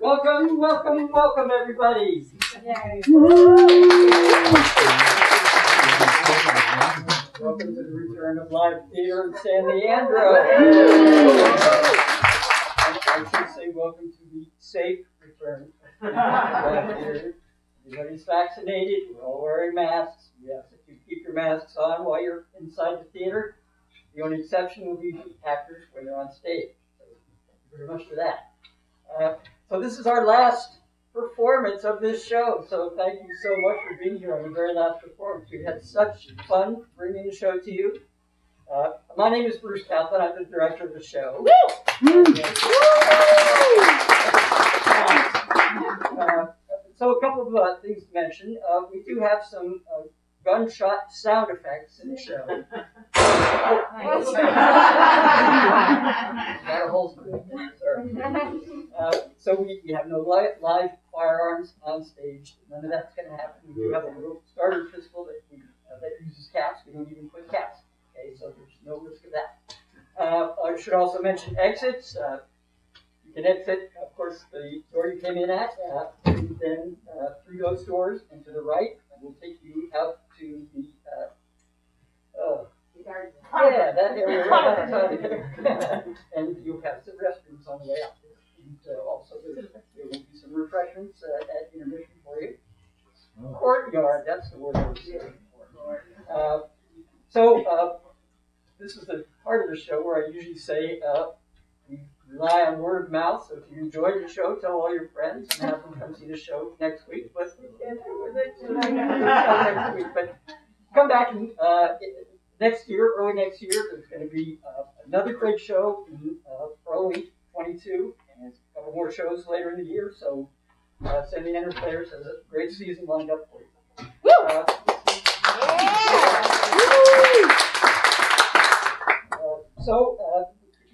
Welcome, welcome, welcome, everybody. Welcome to the return of live theater in San Leandro. I should say welcome to the safe return of live theater. Everybody's vaccinated, we're all wearing masks. We ask that you keep your masks on while you're inside the theater. The only exception will be actors when they're on stage. So, Thank you very much for that. Uh, so this is our last performance of this show. So thank you so much for being here on the very last performance. We had such fun bringing the show to you. Uh, my name is Bruce Kaplan. I'm the director of the show. Uh, so a couple of uh, things to mention. Uh, we do have some uh, gunshot sound effects in the show. Got a whole Uh, so we, we have no live, live firearms on stage. None of that's going to happen. We do have a little starter pistol that we uh, that uses caps. We don't even put caps. Okay, so there's no risk of that. Uh, I should also mention exits. Uh, you can exit, of course, the door you came in at, uh, and then uh, through those doors and to the right, and we'll take you out to the. Uh, uh, yeah, that area right outside there. and you'll have some restrooms on the way out. And uh, also, there there will be some refreshments uh, at intermission for you. Courtyard, that's the word I was looking for. Uh, so, uh, this is the part of the show where I usually say uh, we rely on word of mouth. So, if you enjoyed the show, tell all your friends and have them come see the show next week. But we can't do it next week. But come back and uh, next year, early next year, there's going to be uh, another great show in uh, early 22, and a couple more shows later in the year. So, uh, San Leandro Players has a great season lined up for you. Woo! Uh, uh, so, uh,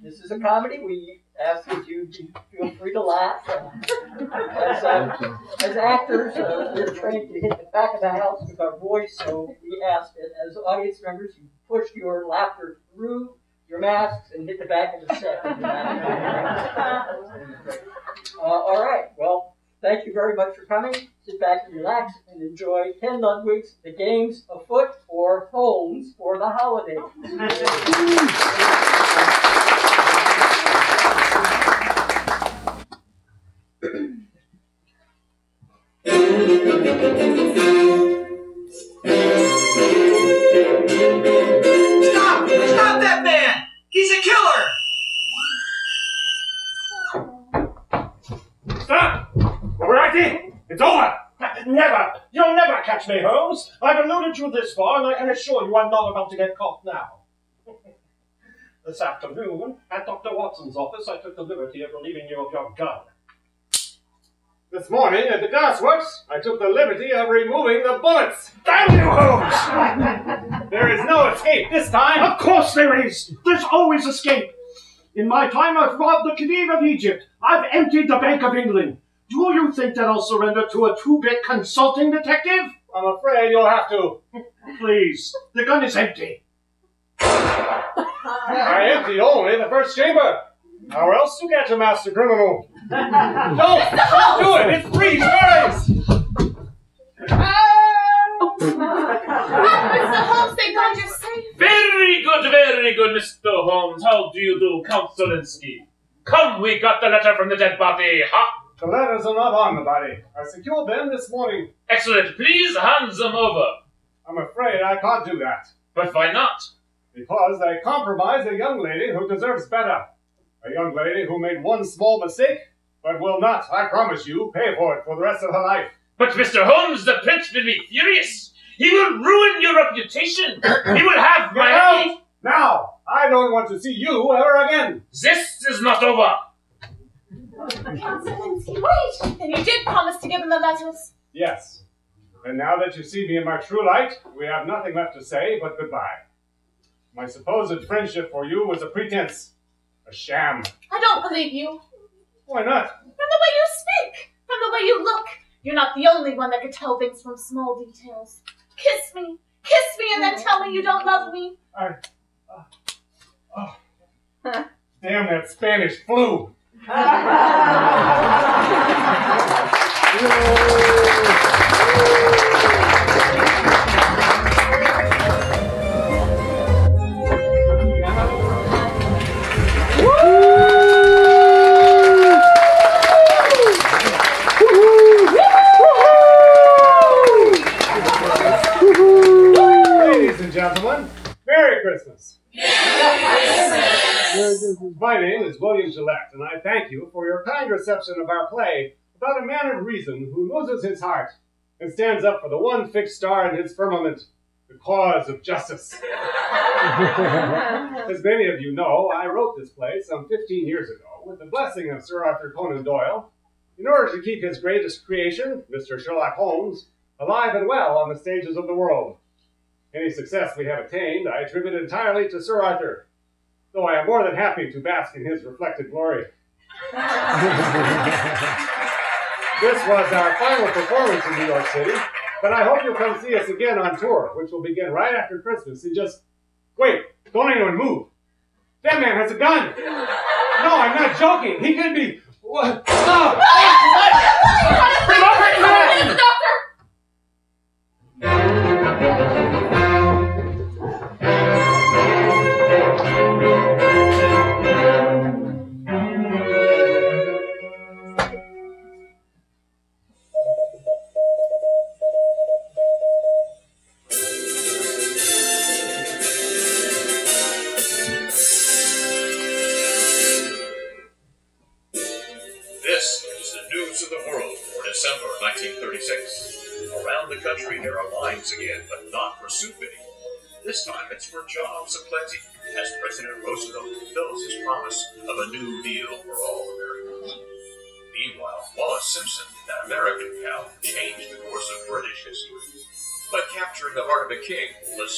this is a comedy. We ask that you be, feel free to laugh. As, uh, as actors, uh, we're trained to hit the back of the house with our voice, so we ask that as audience members, you push your laughter through your masks and hit the back of the set. Uh, all right. Well, thank you very much for coming. Sit back and relax and enjoy Ken Ludwig's The Games Afoot or Holmes for the Holidays. Stop! Stop that man! He's a killer! Stop! Overacting! It's over! Never! You'll never catch me, Holmes! I've eluded you this far, and I can assure you I'm not about to get caught now. this afternoon, at Dr. Watson's office, I took the liberty of relieving you of your gun. This morning at the gasworks, I took the liberty of removing the bullets. Damn you, Holmes! There is no escape this time. Of course there is! There's always escape! In my time, I've robbed the Khedive of Egypt. I've emptied the Bank of England. Do you think that I'll surrender to a two-bit consulting detective? I'm afraid you'll have to. Please, the gun is empty. I emptied only the first chamber. How else to catch a master criminal? don't! Don't do it! It's freeze guys! Mr. Holmes, thank God you're safe. Very good, very good, Mr. Holmes. How do you do, Count Zelinsky? Come, we got the letter from the dead body, ha! The letters are not on the body. I secured them this morning. Excellent. Please hand them over. I'm afraid I can't do that. But why not? Because they compromise a young lady who deserves better. A young lady who made one small mistake, but will not, I promise you, pay for it for the rest of her life. But Mr. Holmes, the prince will be furious. He will will ruin your reputation. he will have Get my out! Now! I don't want to see you ever again! This is not over. Count Zelinsky, wait! Then you did promise to give him the letters. Yes. And now that you see me in my true light, we have nothing left to say but goodbye. My supposed friendship for you was a pretense, a sham. I don't believe you. Why not? From the way you speak, from the way you look, you're not the only one that could tell things from small details. Kiss me, kiss me, and then tell me you don't love me. I. Uh, oh. Damn that Spanish flu! Ladies My name is William Gillette, and I thank you for your kind reception of our play about a man of reason who loses his heart and stands up for the one fixed star in his firmament, the cause of justice. As many of you know, I wrote this play some 15 years ago with the blessing of Sir Arthur Conan Doyle in order to keep his greatest creation, Mr. Sherlock Holmes, alive and well on the stages of the world. Any success we have attained, I attribute entirely to Sir Arthur, though I am more than happy to bask in his reflected glory. this was our final performance in New York City, but I hope you'll come see us again on tour, which will begin right after Christmas in just. Wait, don't anyone move. That man has a gun! No, I'm not joking. He could be. What? Ah!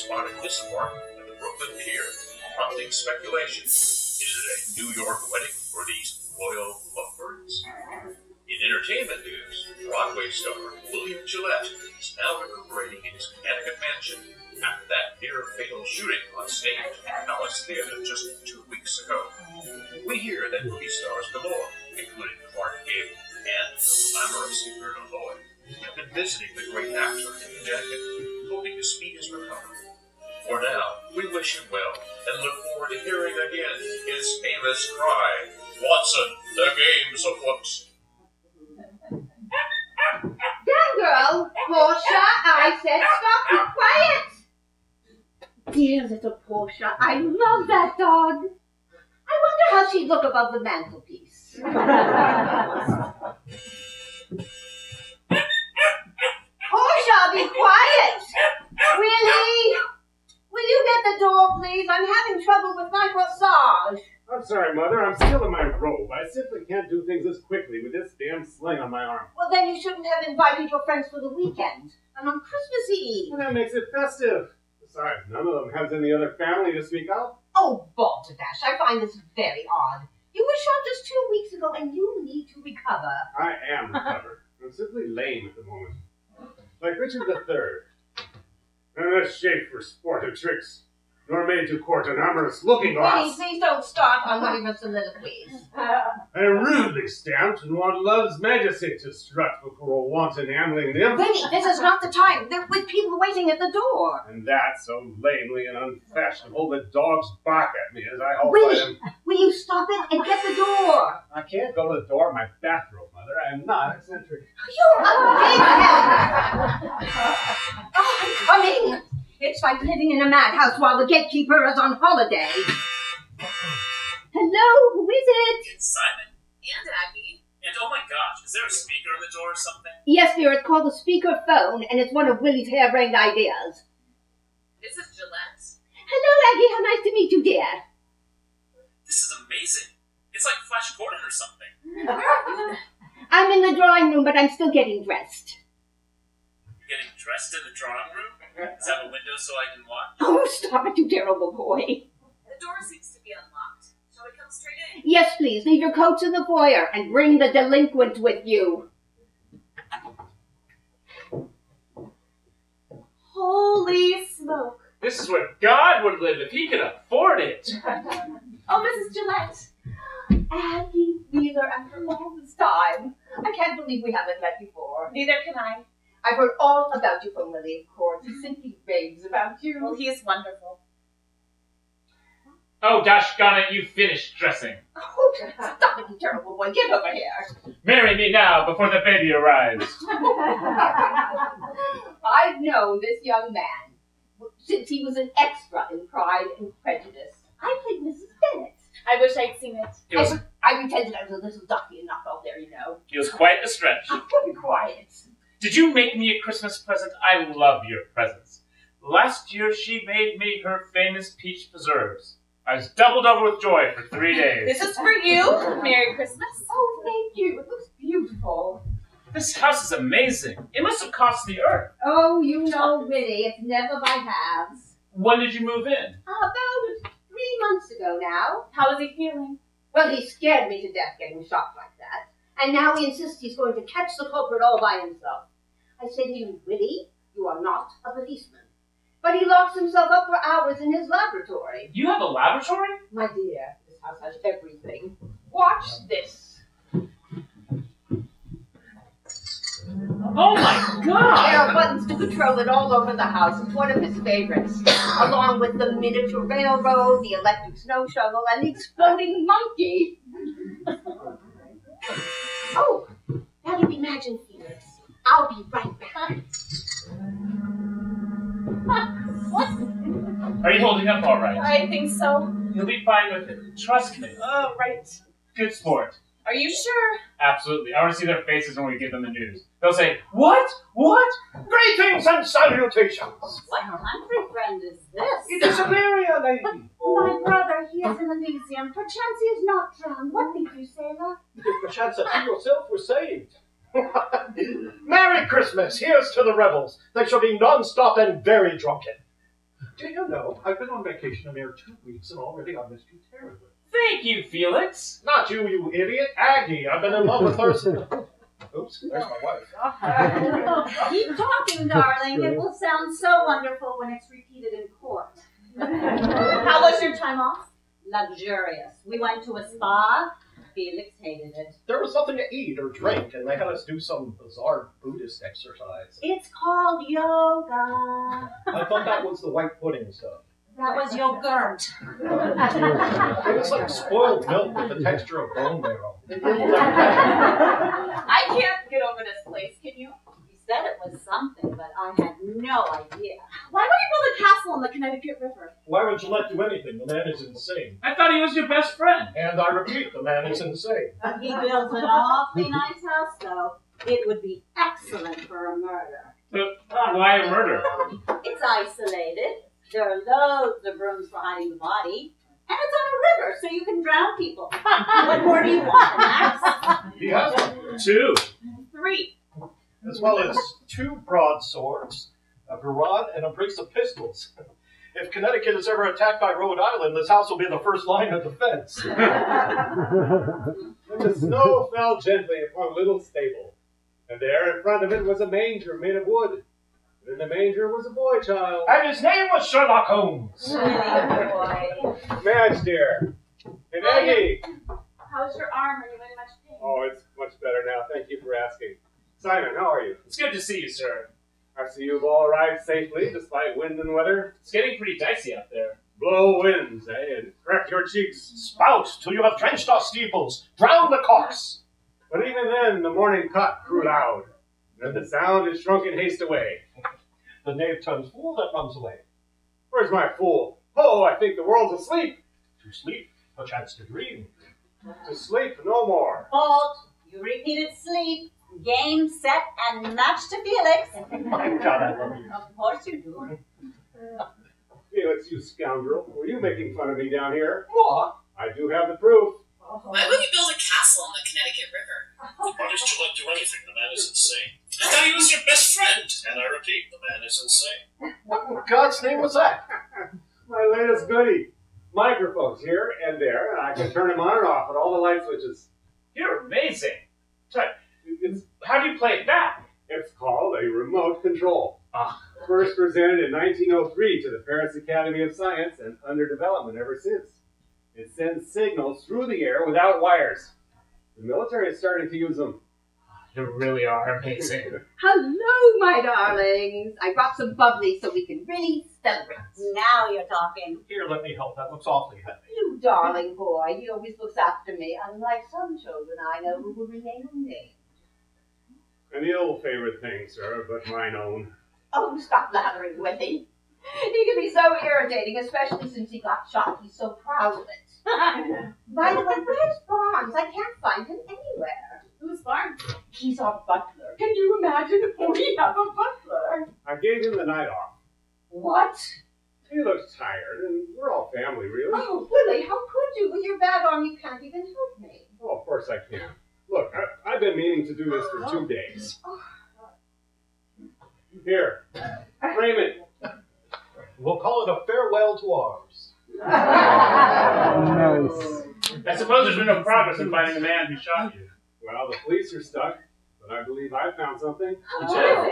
spotted disembarking at the Brooklyn Pier, prompting speculation. Is it a New York wedding for these royal lovebirds? In entertainment news, Broadway star William Gillette is now recuperating in his Connecticut mansion after that near fatal shooting on stage at the Palace Theater just two weeks ago. We hear that movie stars galore, including Clark Gable and the glamorous Myrna Loy, have been visiting the great actor his famous cry, Watson, the game's afoot. Young girl, Portia, I said stop, be quiet. Dear little Portia, I love that dog. I wonder how she'd look above the mantelpiece. Portia, be quiet. Willie, will you get the door, please? I'm having trouble with my corsage. I'm sorry, Mother. I'm still in my robe. I simply can't do things as quickly with this damn sling on my arm. Well, then you shouldn't have invited your friends for the weekend. And on Christmas Eve. And that makes it festive. Besides, none of them has any other family to speak of. Oh, Balderdash, I find this very odd. You were shot just two weeks ago, and you need to recover. I am recovered. I'm simply lame at the moment. Like Richard III. And less shape for sport or tricks, nor made to court an amorous looking Please, glass. please don't start on one of your soliloquies. I am rudely stamped and want love's majesty to strut before a wanton ambling nymph. Winnie, this is not the time. There with people waiting at the door. And that so lamely and unfashionable that dogs bark at me as I halt by Winnie, them. will you stop it and get the door? I can't go to the door in my bathrobe, Mother. I am not eccentric. You're a big. Oh, I'm coming. It's like living in a madhouse while the gatekeeper is on holiday. Hello, who is it? It's Simon. And Aggie. And oh my gosh, is there a speaker on the door or something? Yes, dear, it's called the speaker phone, and it's one of Willie's harebrained ideas. This is Gillette? Hello, Aggie. How nice to meet you, dear. This is amazing. It's like Flash Gordon or something. I'm in the drawing room, but I'm still getting dressed. You're getting dressed in the drawing room? Is that a window so I can watch? Oh, stop it, you terrible boy. The door seems to be unlocked. Shall we come straight in? Yes, please. Leave your coats in the foyer and bring the delinquent with you. Holy smoke. This is where God would live if he could afford it. Oh, Mrs. Gillette. Aggie Wheeler after all this time. I can't believe we haven't met before. Neither can I. I've heard all about you from Willie, of course. He simply raves about Well, you. he is wonderful. Oh, dash gone it, you finished dressing. Oh, stop it, you terrible boy. Get over here. Marry me now before the baby arrives. I've known this young man since he was an extra in Pride and Prejudice. I played Mrs. Bennet. I wish I'd seen it. It was, I pretended I was a little ducky and knocked out there, you know. it was quite a stretch. Be quiet. Did you make me a Christmas present? I love your presents. Last year she made me her famous peach preserves. I was doubled over with joy for three days. This is for you. Merry Christmas. Oh, thank you. It looks beautiful. This house is amazing. It must have cost the earth. Oh, you know, Willie, it's never by halves. When did you move in? About three months ago now. How is he feeling? Well, he scared me to death getting shocked like that. And now he insists he's going to catch the culprit all by himself. I said to him, Willie, you are not a policeman. But he locks himself up for hours in his laboratory. You have a laboratory? My dear, this house has everything. Watch this. Oh my god! There are buttons to control it all over the house. It's one of his favorites. Along with the miniature railroad, the electric snow shovel, and the exploding monkey. oh, be magic, Felix. I'll be right back. What? Are you holding up all right? I think so. You'll be fine with it. Trust me. Oh, right. Good sport. Are you sure? Absolutely. I want to see their faces when we give them the news. They'll say, What? What? Greetings and salutations. What country friend is this? It is Illyria lady. My brother, he is in Elysium. Perchance he is not drowned. What think you, sailor? If perchance that you yourself were saved. Merry Christmas! Here's to the rebels. They shall be non-stop and very drunken. Do you know, I've been on vacation a mere two weeks and already I missed you terribly. Thank you, Felix. Not you, you idiot. Aggie, I've been in love with her since... Oops, there's my wife. Keep talking, darling. It will sound so wonderful when it's repeated in court. How was your time off? Luxurious. We went to a spa. Felix hated it. There was nothing to eat or drink, and they had us do some bizarre Buddhist exercise. It's called yoga. I thought that was the white pudding stuff. That was yogurt. It was like spoiled milk with the texture of bone marrow. I can't get over this place, can you? He said it was something, but I had no idea. Why would he build a castle on the Connecticut River? Why would you let do anything? The man is insane. I thought he was your best friend. And I repeat, the man is insane. He built an awfully nice house, though. It would be excellent for a murder. But why a murder? It's isolated. There are loads of rooms for hiding the body. And it's on a river, so you can drown people. what more do you want, Max? He has Two. Three. As well as two broadswords, a garrote, and a brace of pistols. If Connecticut is ever attacked by Rhode Island, this house will be the first line of defense. And the snow fell gently upon a little stable, and there in front of it was a manger made of wood. And in the manger was a boy child. And his name was Sherlock Holmes. boy. Madge, dear. And Aggie. How's your arm? Are you in much pain? Oh, it's much better now. Thank you for asking. Simon, how are you? It's good to see you, sir. I see you've all arrived safely, despite wind and weather. It's getting pretty dicey out there. Blow winds, eh, and crack your cheeks. Spout till you have drenched our steeples. Drown the cocks. But even then, the morning cock crew loud, and the sound is shrunk in haste away. The knave turns fool that runs away. Where's my fool? Oh, I think the world's asleep. To sleep, perchance to dream. To sleep no more. Fault. You repeated sleep. Game, set, and match to Felix. Oh my God, I love you. Of course you do. Agnes, you scoundrel. Were you making fun of me down here? What? I do have the proof. Why would you build a castle on the Connecticut River? Why does Gillette do anything? The man is insane. I thought he was your best friend. And I repeat, the man is insane. What in God's name was that? My latest goodie. Microphones here and there, and I can turn them on or off at all the light switches. You're amazing. Sorry, it's, how do you play it back? It's called a remote control. Ah. First presented in 1903 to the Paris Academy of Science and under development ever since. It sends signals through the air without wires. The military is starting to use them. You really are amazing. Hello, my darlings. I brought some bubbly so we can really celebrate. Now you're talking. Here, let me help. That looks awfully heavy. You darling boy, he always looks after me, unlike some children I know who will remain unnamed. An ill-favored thing, sir, but mine own. Oh, stop lathering, with Willie. He can be so irritating, especially since he got shot. He's so proud of it. By the way, where's Barnes? I can't find him anywhere. Who's Barnes? He's our butler. Can you imagine we have a butler? I gave him the night off. What? He looks tired, and we're all family, really. Oh, Willie, how could you? With your bad arm, you can't even help me. Oh, of course I can. Look, I, I've been meaning to do this for two days. Here, frame it. We'll call it a farewell to arms. Nice. I suppose there's been no progress in finding the man who shot you. Well, the police are stuck, but I believe I found something. Oh,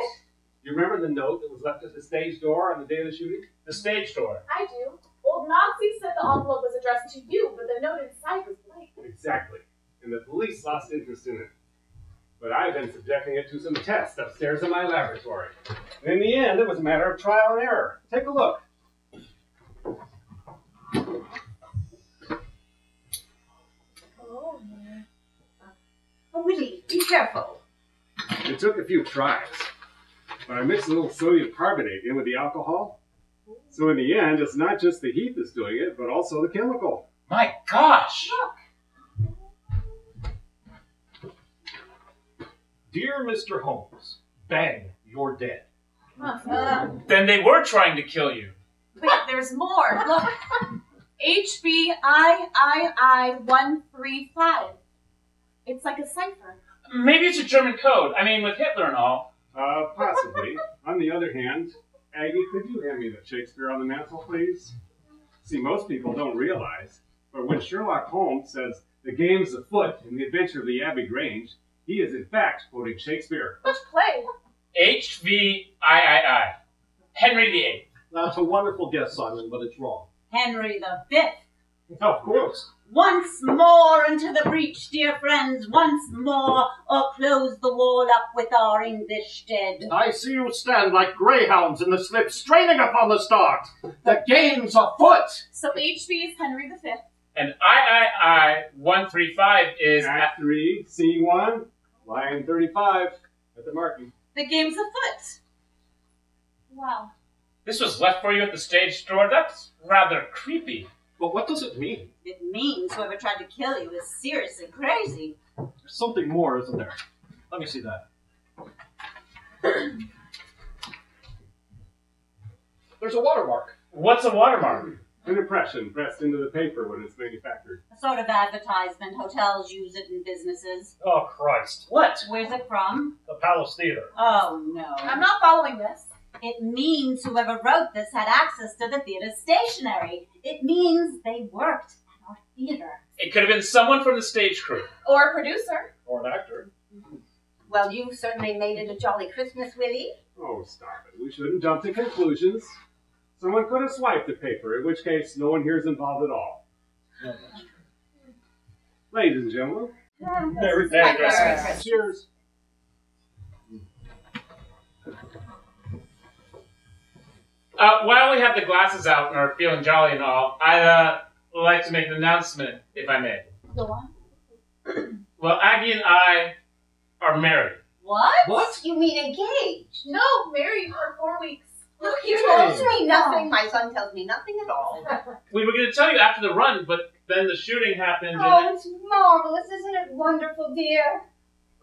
You remember the note that was left at the stage door on the day of the shooting? The stage door. I do. Old Nazi said the envelope was addressed to you, but the note inside was blank. Exactly. And the police lost interest in it. But I've been subjecting it to some tests upstairs in my laboratory. And in the end, it was a matter of trial and error. Take a look. Oh, Oh, Willie, be careful. It took a few tries, but I mixed a little sodium carbonate in with the alcohol. So in the end, it's not just the heat that's doing it, but also the chemical. My gosh! Dear Mr. Holmes, bang, you're dead. Uh, Then they were trying to kill you. wait, there's more. Look. HVIII135. It's like a cipher. Maybe it's a German code. I mean, with Hitler and all. Uh, possibly. on the other hand, Aggie, could you hand me the Shakespeare on the mantle, please? See, most people don't realize, but when Sherlock Holmes says the game's afoot in the adventure of the Abbey Grange, he is in fact quoting Shakespeare. Which play? HVIII. Henry VIII. That's a wonderful guess, Simon, but it's wrong. Henry the Fifth. Of course. Once more into the breach, dear friends, once more, or close the wall up with our English dead. I see you stand like greyhounds in the slip, straining upon the start. The game's afoot. So HV is Henry V. And III 135 is. Act 3, Scene 1, line 35, at the marking. The game's afoot. Wow. This was left for you at the stage door? That's rather creepy. But what does it mean? It means whoever tried to kill you is seriously crazy. There's something more, isn't there? Let me see that. There's a watermark. What's a watermark? An impression pressed into the paper when it's manufactured. A sort of advertisement. Hotels use it in businesses. Oh, Christ. What? Where's it from? The Palace Theater. Oh, no. I'm not following this. It means whoever wrote this had access to the theater's stationery. It means they worked at our theater. It could have been someone from the stage crew. Or a producer. Or an actor. Well, you certainly made it a jolly Christmas, Willie. Oh, stop it. We shouldn't jump to conclusions. Someone could have swiped the paper, in which case no one here is involved at all. Ladies and gentlemen, Merry Merry Christmas. cheers. Uh, while we have the glasses out and are feeling jolly and all, I'd uh, like to make an announcement, if I may. Go on. Well, Aggie and I are married. What? What? You mean engaged? No, married for four weeks. Look, you told me nothing. My son tells me nothing at all. We were going to tell you after the run, but then the shooting happened. Oh, And it's marvelous, isn't it wonderful, dear?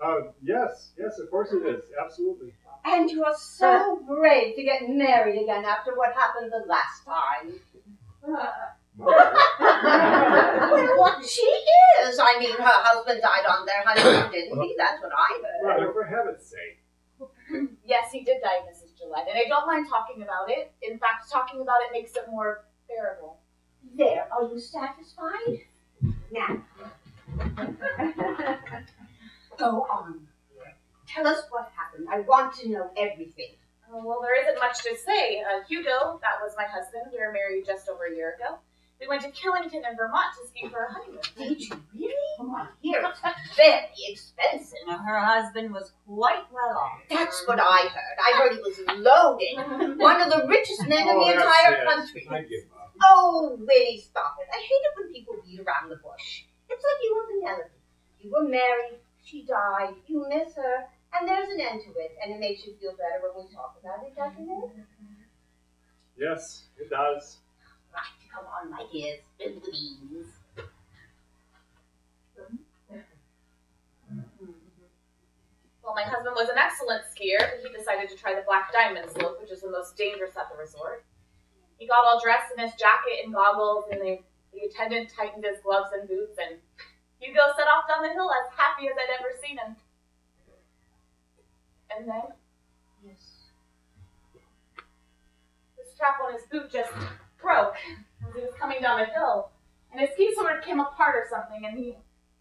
Uh, yes, yes, of course it is. Absolutely. And you are so brave to get married again after what happened the last time. well, what she is. I mean, her husband died on their honeymoon, didn't he? That's what I heard. Brother, for heaven's sake. Yes, he did die, Mrs. And I don't mind talking about it. In fact, talking about it makes it more bearable. There, are you satisfied? Now, go on. Tell us what happened. I want to know everything. Uh, well, there isn't much to say. Uh, Hugo, that was my husband. We were married just over a year ago. We went to Killington in Vermont to ski for a honeymoon. Did you really? Oh, my dear, it's very expensive. Her husband was quite well off. That's what I heard. I heard he was loaded. One of the richest men in Oh, the entire it. country. I give up. Oh, Willie, stop it. I hate it when people beat around the bush. It's like you and Penelope. You were married, she died, you miss her, and there's an end to it, and it makes you feel better when we talk about it, doesn't it? Yes, it does. Right, come on, my dears, spill the beans. Well, my husband was an excellent skier, but he decided to try the Black Diamond slope, which is the most dangerous at the resort. He got all dressed in his jacket and goggles, and the, the attendant tightened his gloves and boots, and Hugo set off down the hill as happy as I'd ever seen him. And then Yes. the strap on his boot just broke as he was coming down the hill, and his ski sort of came apart or something, and he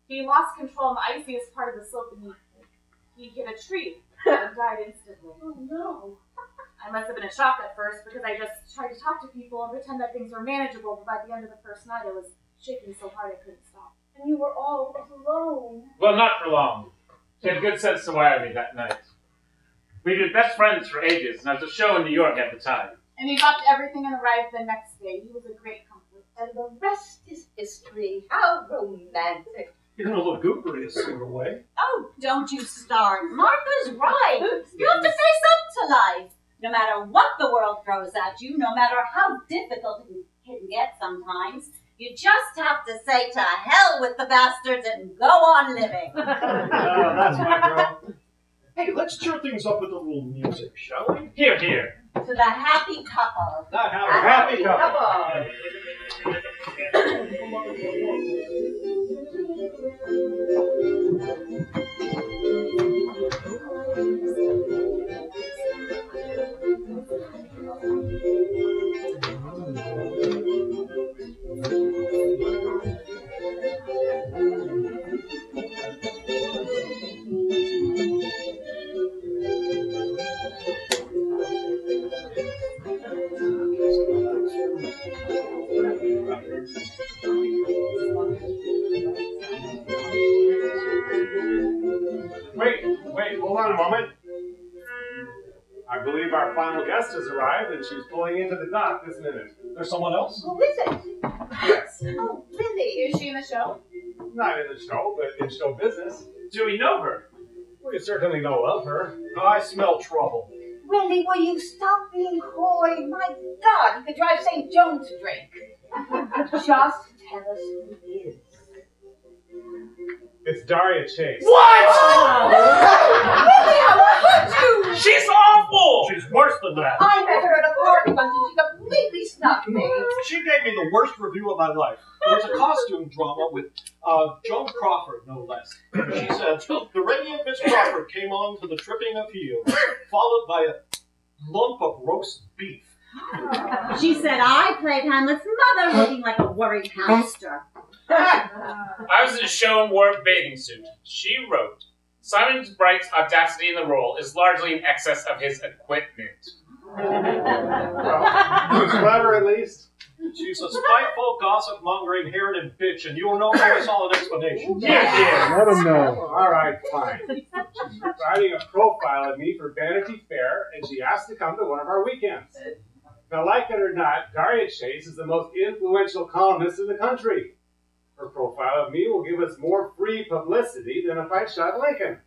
he lost control on the iciest part of the slope, and he he hit a tree and died instantly. Oh, no. I must have been in shock at first because I just tried to talk to people and pretend that things were manageable, but by the end of the first night, I was shaking so hard I couldn't stop. And you were all alone. Well, not for long. She had good sense to wire me that night. We'd been best friends for ages, and I was a show in New York at the time. And he got everything and arrived the next day. He was a great comfort. And the rest is history. How romantic. You're a lugubrious sort of way. Oh, don't you start. Martha's right. You have to face up to life. No matter what the world throws at you, no matter how difficult it can get sometimes, you just have to say to hell with the bastards and go on living. Ah, that's my girl. Hey, let's cheer things up with a little music, shall we? Here, here. To the happy couple. Not how A happy couple. couple. Wait, wait, hold on a moment. I believe our final guest has arrived and she's pulling into the dock this minute. There's someone else? Who is it? Yes, Oh, Lily. Is she in the show? not in the show, but in show business. Do we know her? We certainly know of her. I smell trouble. Willie, will you stop being coy? My God, you could drive St. Joan to drink. Just tell us who it is. It's Daria Chase. What? Willie, how could you? She's awful! She's worse than that. I met her at a party once and she completely snubbed me. She gave me the worst review of my life. It was a costume drama with uh, Joan Crawford, no less. She said, The radiant Miss Crawford came on to the tripping of heels, followed by a lump of roast beef. She said I played Hamlet's mother looking like a worried hamster. I was in a show and wore a bathing suit. She wrote, Simon Bright's audacity in the role is largely in excess of his equipment. Well, clever at least. She's a spiteful, gossip mongering, Herodin bitch, and you will know for a solid explanation. Yeah, yeah. Let him know. All right, fine. She's writing a profile of me for Vanity Fair, and she asked to come to one of our weekends. Now, like it or not, Daria Chase is the most influential columnist in the country. Her profile of me will give us more free publicity than if I shot Lincoln.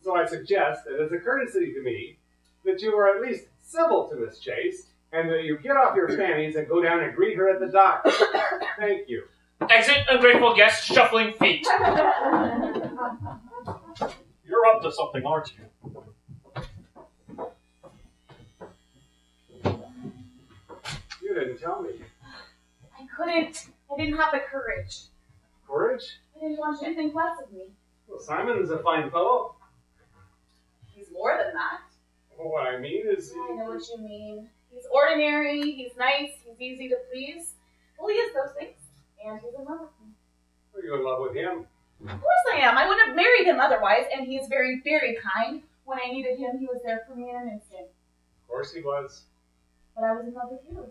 So I suggest that as a courtesy to me, that you are at least civil to Miss Chase, and that you get off your fannies and go down and greet her at the dock. Thank you. Exit ungrateful guest, shuffling feet. You're up to something, aren't you? You didn't tell me. I couldn't. I didn't have the courage. Courage? I didn't want you to think less of me. Well, Simon's a fine fellow. He's more than that. Well, what I mean is. I know what you mean. He's ordinary, he's nice, he's easy to please. Well, he is those things. And he's in love with me. are you in love with him? Of course I am. I wouldn't have married him otherwise, and he is very, very kind. When I needed him, he was there for me in an instant. Of course he was. But I was in love with you.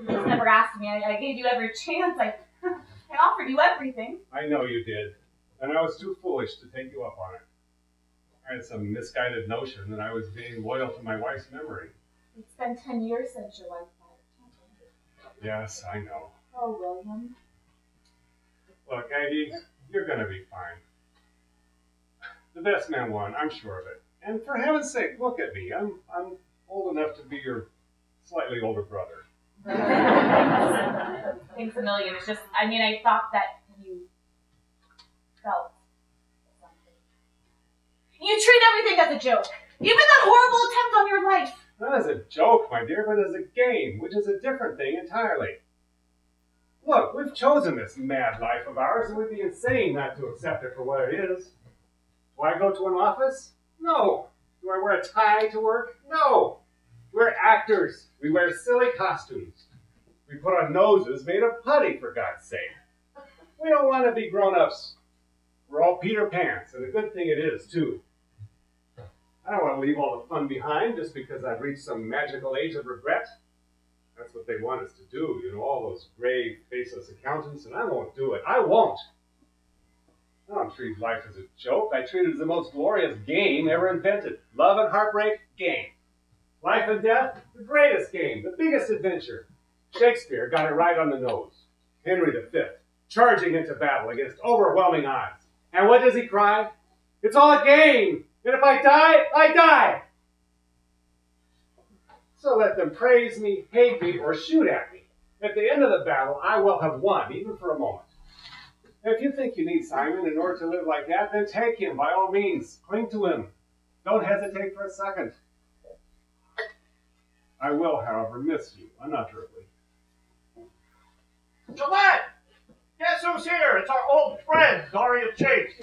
You just never asked me. I, I gave you every chance. I, I offered you everything. I know you did. And I was too foolish to take you up on it. I had some misguided notion that I was being loyal to my wife's memory. It's been ten years since your wife died. Yes, I know. Oh, William. Look, Aggie, you're gonna be fine. The best man won, I'm sure of it. And for heaven's sake, look at me. I'm I'm old enough to be your slightly older brother. Thanks a million. It's just, I mean, I thought that you felt something. You treat everything as a joke. Even that horrible attempt on your life. Not as a joke, my dear, but as a game, which is a different thing entirely. Look, we've chosen this mad life of ours, and we'd be insane not to accept it for what it is. Do I go to an office? No. Do I wear a tie to work? No. We're actors. We wear silly costumes. We put on noses made of putty, for God's sake. We don't want to be grown ups. We're all Peter Pans, and a good thing it is, too. I don't want to leave all the fun behind just because I've reached some magical age of regret. That's what they want us to do, you know, all those grave, faceless accountants, and I won't do it. I won't. I don't treat life as a joke. I treat it as the most glorious game ever invented. Love and heartbreak, game. Life and death, the greatest game, the biggest adventure. Shakespeare got it right on the nose. Henry V, charging into battle against overwhelming odds. And what does he cry? It's all a game, and if I die, I die. So let them praise me, hate me, or shoot at me. At the end of the battle, I will have won, even for a moment. If you think you need Simon in order to live like that, then take him by all means. Cling to him. Don't hesitate for a second. I will, however, miss you unutterably. Gillette! Guess who's here? It's our old friend, Daria Chase.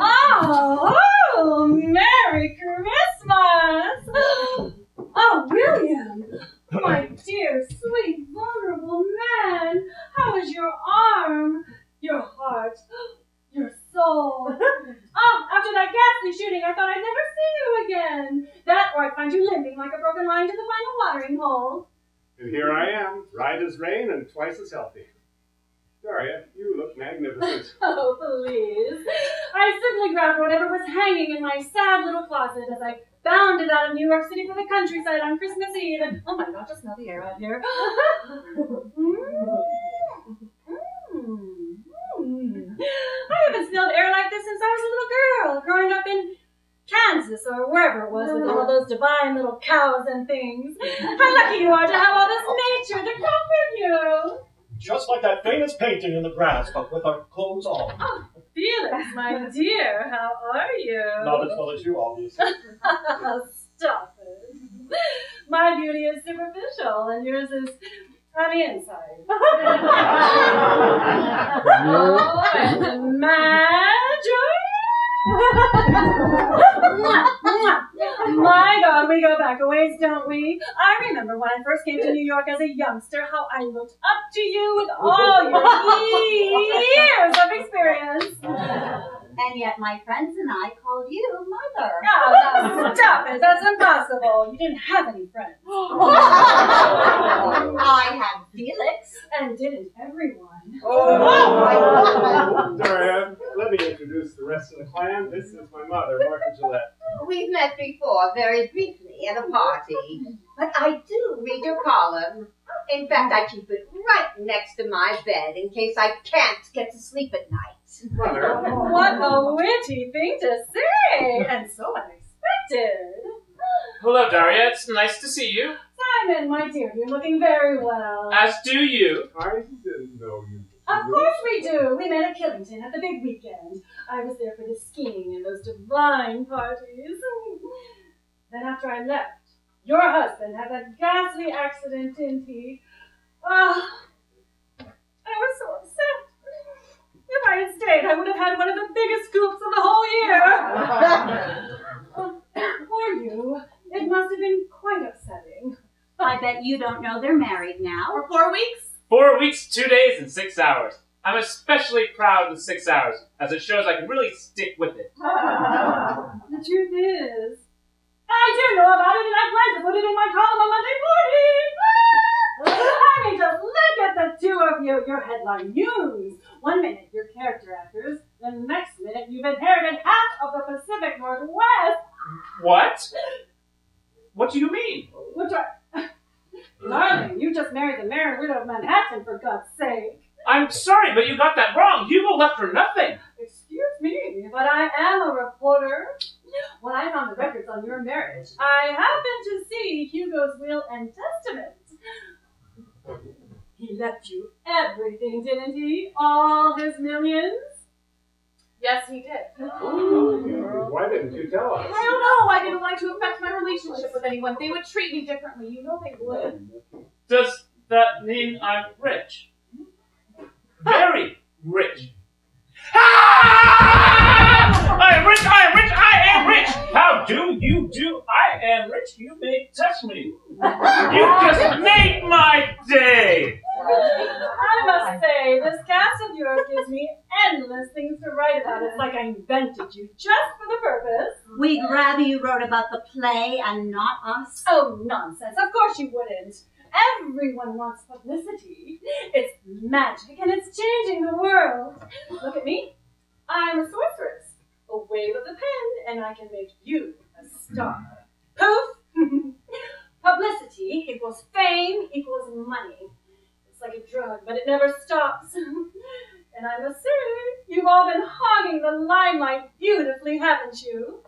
oh, oh, Merry Christmas! Oh, William, my dear, sweet, vulnerable man, how is your arm, your heart, your soul? Oh, after that ghastly shooting, I thought I'd never see you again. That, or I'd find you limping like a broken line to the final watering hole. And here I am, right as rain and twice as healthy. Daria, you look magnificent. Oh, please. I simply grabbed whatever was hanging in my sad little closet as I bounded out of New York City for the countryside on Christmas Eve. And oh my God, just smell the air out here. Mm. Mm. I haven't smelled air like this since I was a little girl, growing up in Kansas or wherever it was with all those divine little cows and things. How lucky you are to have all this nature to comfort you. Just like that famous painting in the grass, but with our clothes on. Oh, Felix, my dear, how are you? Not as well as you, obviously. Stop it. My beauty is superficial, and yours is on the inside. oh, and magic! My God, we go back a ways, don't we? I remember when I first came to New York as a youngster, how I looked up to you with all your years of experience. And yet my friends and I called you mother. Oh, no, stop it. That's impossible. You didn't have any friends. I had Felix. And didn't everyone? Oh, Daria, um, let me introduce the rest of the clan. This is my mother, Martha Gillette. We've met before, very briefly, at a party. But I do read your column. In fact, I keep it right next to my bed in case I can't get to sleep at night. Mother, What a witty thing to say! And so unexpected. Hello, Daria. It's nice to see you. Simon, my dear, you're looking very well. As do you. I didn't know you. Of course we do. We met at Killington at the big weekend. I was there for the skiing and those divine parties. Then after I left. Your husband had that ghastly accident, didn't he? Ah, I was so upset. If I had stayed, I would have had one of the biggest scoops of the whole year. Poor you. It must have been quite upsetting. I bet you don't know they're married now. For four weeks? Four weeks, two days, and six hours. I'm especially proud of the six hours, as it shows I can really stick with it. The truth is, I do know about it, and I plan to put it in my column on Monday morning. Ah! I mean, just look at the two of you. Your headline news. One minute you're character actors, the next minute you've inherited half of the Pacific Northwest. What? What do you mean? Which are, darling, you just married the mayor and widow of Manhattan, for God's sake. I'm sorry, but you got that wrong. Hugo left for nothing. Excuse me, but I am a reporter. When I found the records on your marriage, I happened to see Hugo's will and testament. He left you everything, didn't he? All his millions? Yes, he did. Why didn't you tell us? I don't know. I didn't want to affect my relationship with anyone. They would treat me differently. You know they would. Does that mean I'm rich? Very rich. Ah! I am rich, I am rich, I am rich! How do you do? I am rich, you may touch me. You just made my day! I must say, this cast of yours gives me endless things to write about. It's like I invented you just for the purpose. We'd rather you wrote about the play and not us. Oh, nonsense. Of course you wouldn't. Everyone wants publicity. It's magic and it's changing the world. Look at me. I'm a sorceress. A wave of the pen and I can make you a star. Poof! Publicity equals fame equals money. It's like a drug, but it never stops. and I must say, you've all been hogging the limelight beautifully, haven't you?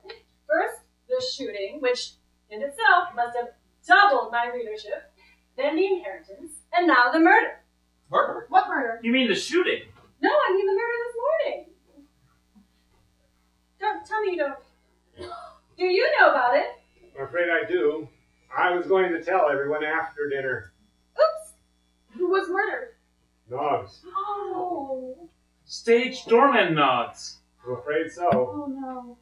First, the shooting, which in itself must have doubled my readership. Then the inheritance, and now the murder. Murder? What murder? You mean the shooting? No, I mean the murder this morning. Don't tell me you don't. Do you know about it? I'm afraid I do. I was going to tell everyone after dinner. Oops. Who was murdered? Nogs. Oh. Stage doorman nods. I'm afraid so. Oh no.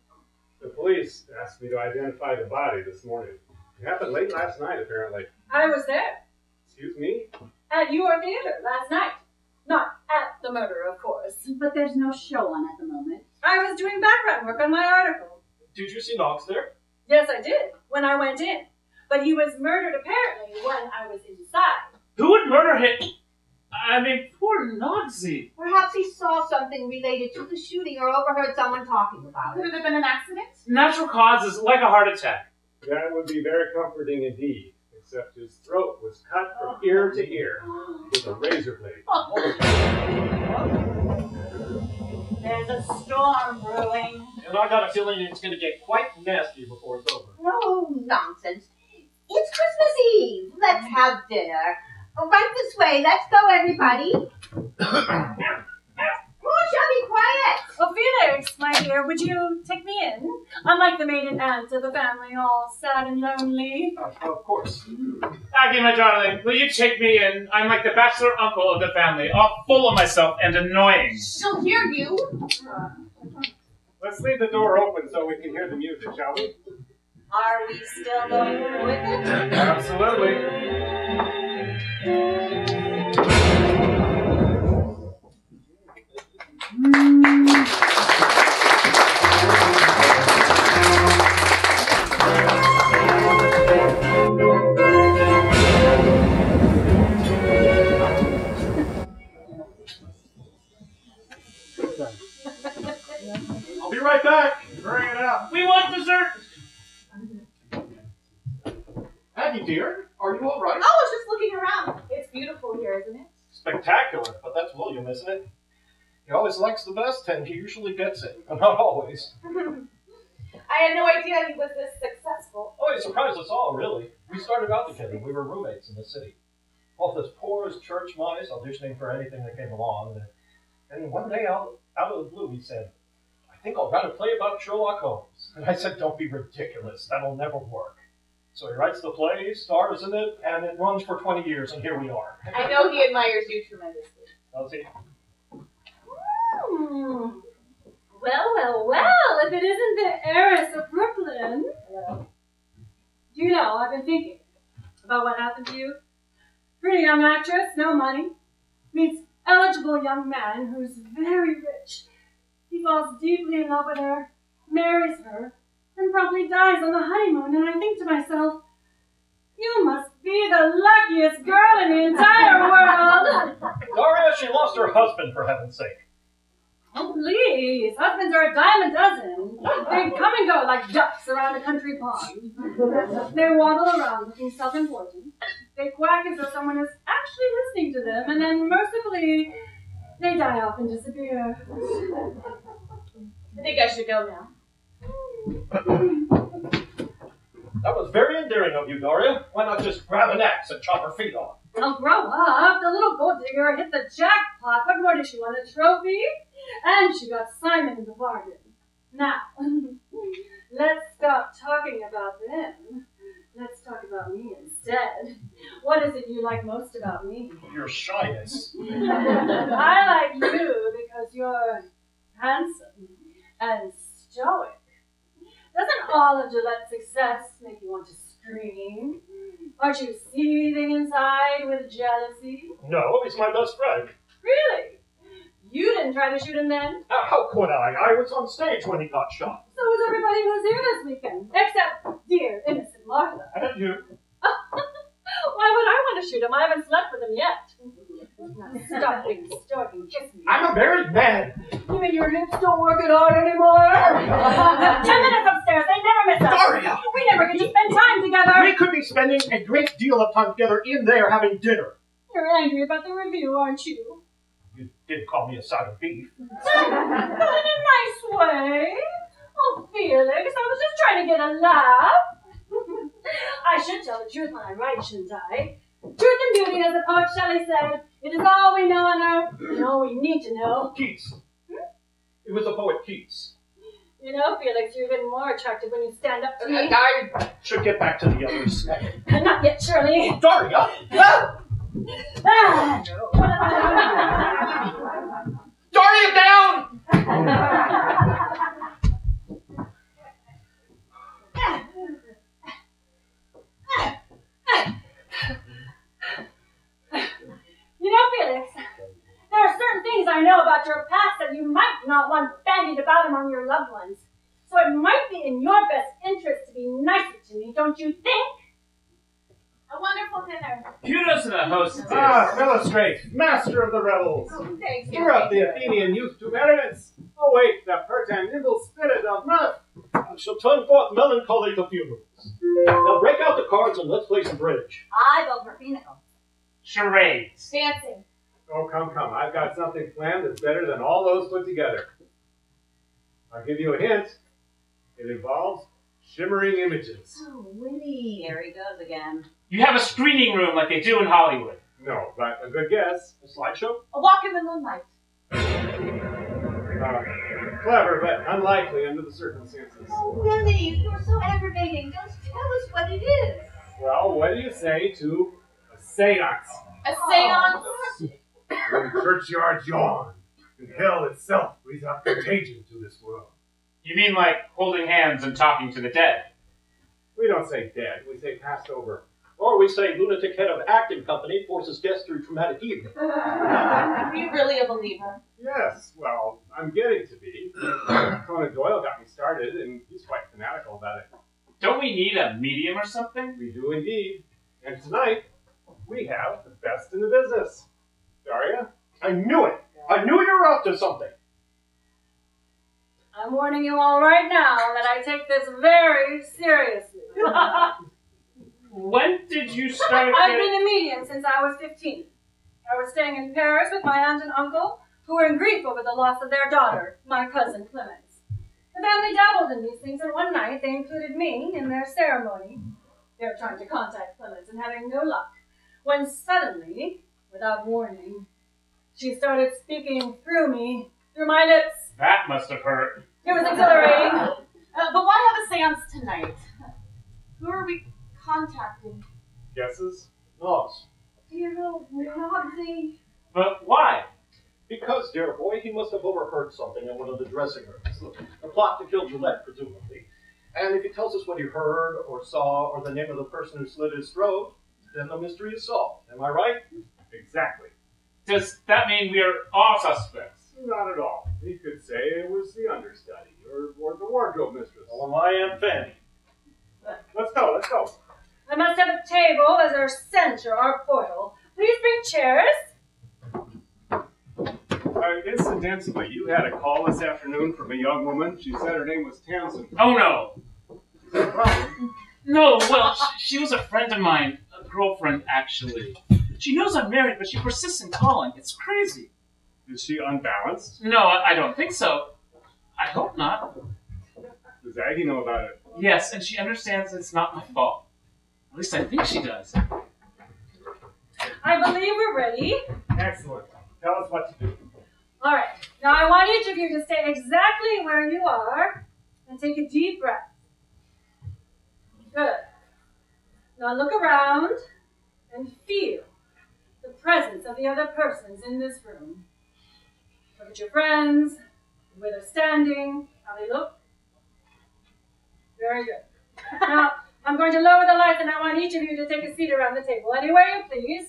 The police asked me to identify the body this morning. It happened late last night, apparently. I was there Excuse me? at your theater last night. Not at the murder, of course. But there's no show on at the moment. I was doing background work on my article. Did you see Knox there? Yes, I did when I went in. But he was murdered apparently when I was inside. Who would murder him? I mean, poor Nogsy. Perhaps he saw something related to the shooting or overheard someone talking about it. Could it. it have been an accident? Natural causes, like a heart attack. That would be very comforting indeed, except his throat was cut from ear to ear with a razor blade. There's a storm brewing. And I got a feeling it's going to get quite nasty before it's over. No nonsense. It's Christmas Eve. Let's have dinner. Oh, right this way. Let's go, everybody. Oh, be quiet. Oh, Felix, my dear, would you take me in? I'm like the maiden aunt of the family, all sad and lonely. of course. Aggie, my darling, will you take me in? I'm like the bachelor uncle of the family, all full of myself and annoying. She'll hear you. Let's leave the door open so we can hear the music, shall we? Are we still going through with it? Absolutely. I'll be right back. Bring it out. We want dessert! Dear, are you all right? Oh, I was just looking around. It's beautiful here, isn't it? Spectacular, but that's William, isn't it? He always likes the best, and he usually gets it. But not always. I had no idea he was this successful. Oh, he surprised us all, really. We started out together. We were roommates in the city. Both as poor as church mice, auditioning for anything that came along. And one day, out, out of the blue, he said, I think I'll write a play about Sherlock Holmes. And I said, don't be ridiculous. That'll never work. So he writes the play, he stars in it, and it runs for 20 years, and here we are. I know he admires you tremendously. Does he? Hmm. Well, well, well, if it isn't the heiress of Brooklyn. Do you know, I've been thinking about what happened to you. Pretty young actress, no money, meets eligible young man who's very rich. He falls deeply in love with her, marries her, and promptly dies on the honeymoon. And I think to myself, you must be the luckiest girl in the entire world. Daria, she lost her husband, for heaven's sake. Oh, please. Husbands are a dime a dozen. They come and go like ducks around a country pond. They waddle around looking self-important. They quack as though someone is actually listening to them, and then mercifully, they die off and disappear. I think I should go now. That was very endearing of you, Daria. Why not just grab an axe and chop her feet off? Now grow up. The little gold digger hit the jackpot. What more did she want? A trophy? And she got Simon in the bargain. Now, let's stop talking about them. Let's talk about me instead. What is it you like most about me? Your shyness. I like you because you're handsome and stoic. Doesn't all of Gillette's success make you want to scream? Aren't you seething inside with jealousy? No, he's my best friend. Really? You didn't try to shoot him then? Uh, how could I? I was on stage when he got shot. So was everybody who was here this weekend, except dear innocent Martha. And you. Why would I want to shoot him? I haven't slept with him yet. Now stop being stoic and kiss me. I'm a married man. You mean your hips don't work it out anymore? Ten minutes upstairs, they never miss us. Daria! We never get to spend time together. We could be spending a great deal of time together in there having dinner. You're angry about the review, aren't you? You did call me a side of beef. but in a nice way. Oh, Felix, I was just trying to get a laugh. I should tell the truth when I write, shouldn't I? Truth and beauty, as the poet Shelley said, it is all we know on earth and all we need to know. Keats. It was the poet Keats. You know, Felix, you're even more attractive when you stand up to me. I should get back to the others. Not yet, Shirley. Daria! Ah! Daria, down! among your loved ones. So it might be in your best interest to be nicer to me, don't you think? A wonderful dinner. Kudos to the hostess. Ah, Philostrate, master of the revels. Oh, thanks. Stir up the Athenian youth to merriments. Awake the pert and nimble spirit of mirth. I shall turn forth melancholy to funerals. Now break out the cards and let's play some bridge. I vote for Phoenix. Charades. Dancing. Oh, come, come. I've got something planned that's better than all those put together. I'll give you a hint. It involves shimmering images. Oh, Winnie. Here he goes again. You have a screening room like they do in Hollywood. No, but a good guess. A slideshow? A walk in the moonlight. Uh, clever, but unlikely under the circumstances. Oh, Winnie, you're so aggravating. Just tell us what it is. Well, what do you say to a seance? A seance. When churchyards yawn, and hell itself breathes out contagion to this world. You mean like holding hands and talking to the dead? We don't say dead, we say passed over. Or we say lunatic head of acting company forces guests through traumatic evening. Are you really a believer? Yes, well, I'm getting to be. Conan Doyle got me started, and he's quite fanatical about it. Don't we need a medium or something? We do indeed. And tonight, we have the best in the business. Daria? I knew it! I knew you were up to something! I'm warning you all right now that I take this very seriously. When did you start? I've been a medium since I was 15. I was staying in Paris with my aunt and uncle, who were in grief over the loss of their daughter, my cousin Clemens. The family dabbled in these things, and one night they included me in their ceremony. They were trying to contact Clemens and having no luck, when suddenly, without warning, she started speaking through me, through my lips. That must have hurt. It was exhilarating. Uh, but why have a seance tonight? Who are we contacting. Guesses? Nods. Dear old Nogsy. But why? Because, dear boy, he must have overheard something in one of the dressing rooms. A plot to kill Gillette, presumably. And if he tells us what he heard or saw or the name of the person who slit his throat, then the mystery is solved. Am I right? Exactly. Does that mean we are all suspects? Not at all. He could say it was the understudy or, or the wardrobe mistress. Well, my Aunt Fanny. Let's go, let's go. I must have a table as our center, our portal. Please bring chairs. Uh, incidentally, you had a call this afternoon from a young woman. She said her name was Tamsin. Oh no. Is that a problem? No, well, she, she was a friend of mine. A girlfriend, actually. She knows I'm married, but she persists in calling. It's crazy. Is she unbalanced? No, I, I don't think so. I hope not. Does Aggie know about it? Yes, and she understands it's not my fault. At least I think she does. I believe we're ready. Excellent. Tell us what to do. All right. Now I want each of you to stay exactly where you are and take a deep breath. Good. Now look around and feel the presence of the other persons in this room. Look at your friends, where they're standing, how they look. Very good. Now, I'm going to lower the lights and I want each of you to take a seat around the table. Anywhere you please.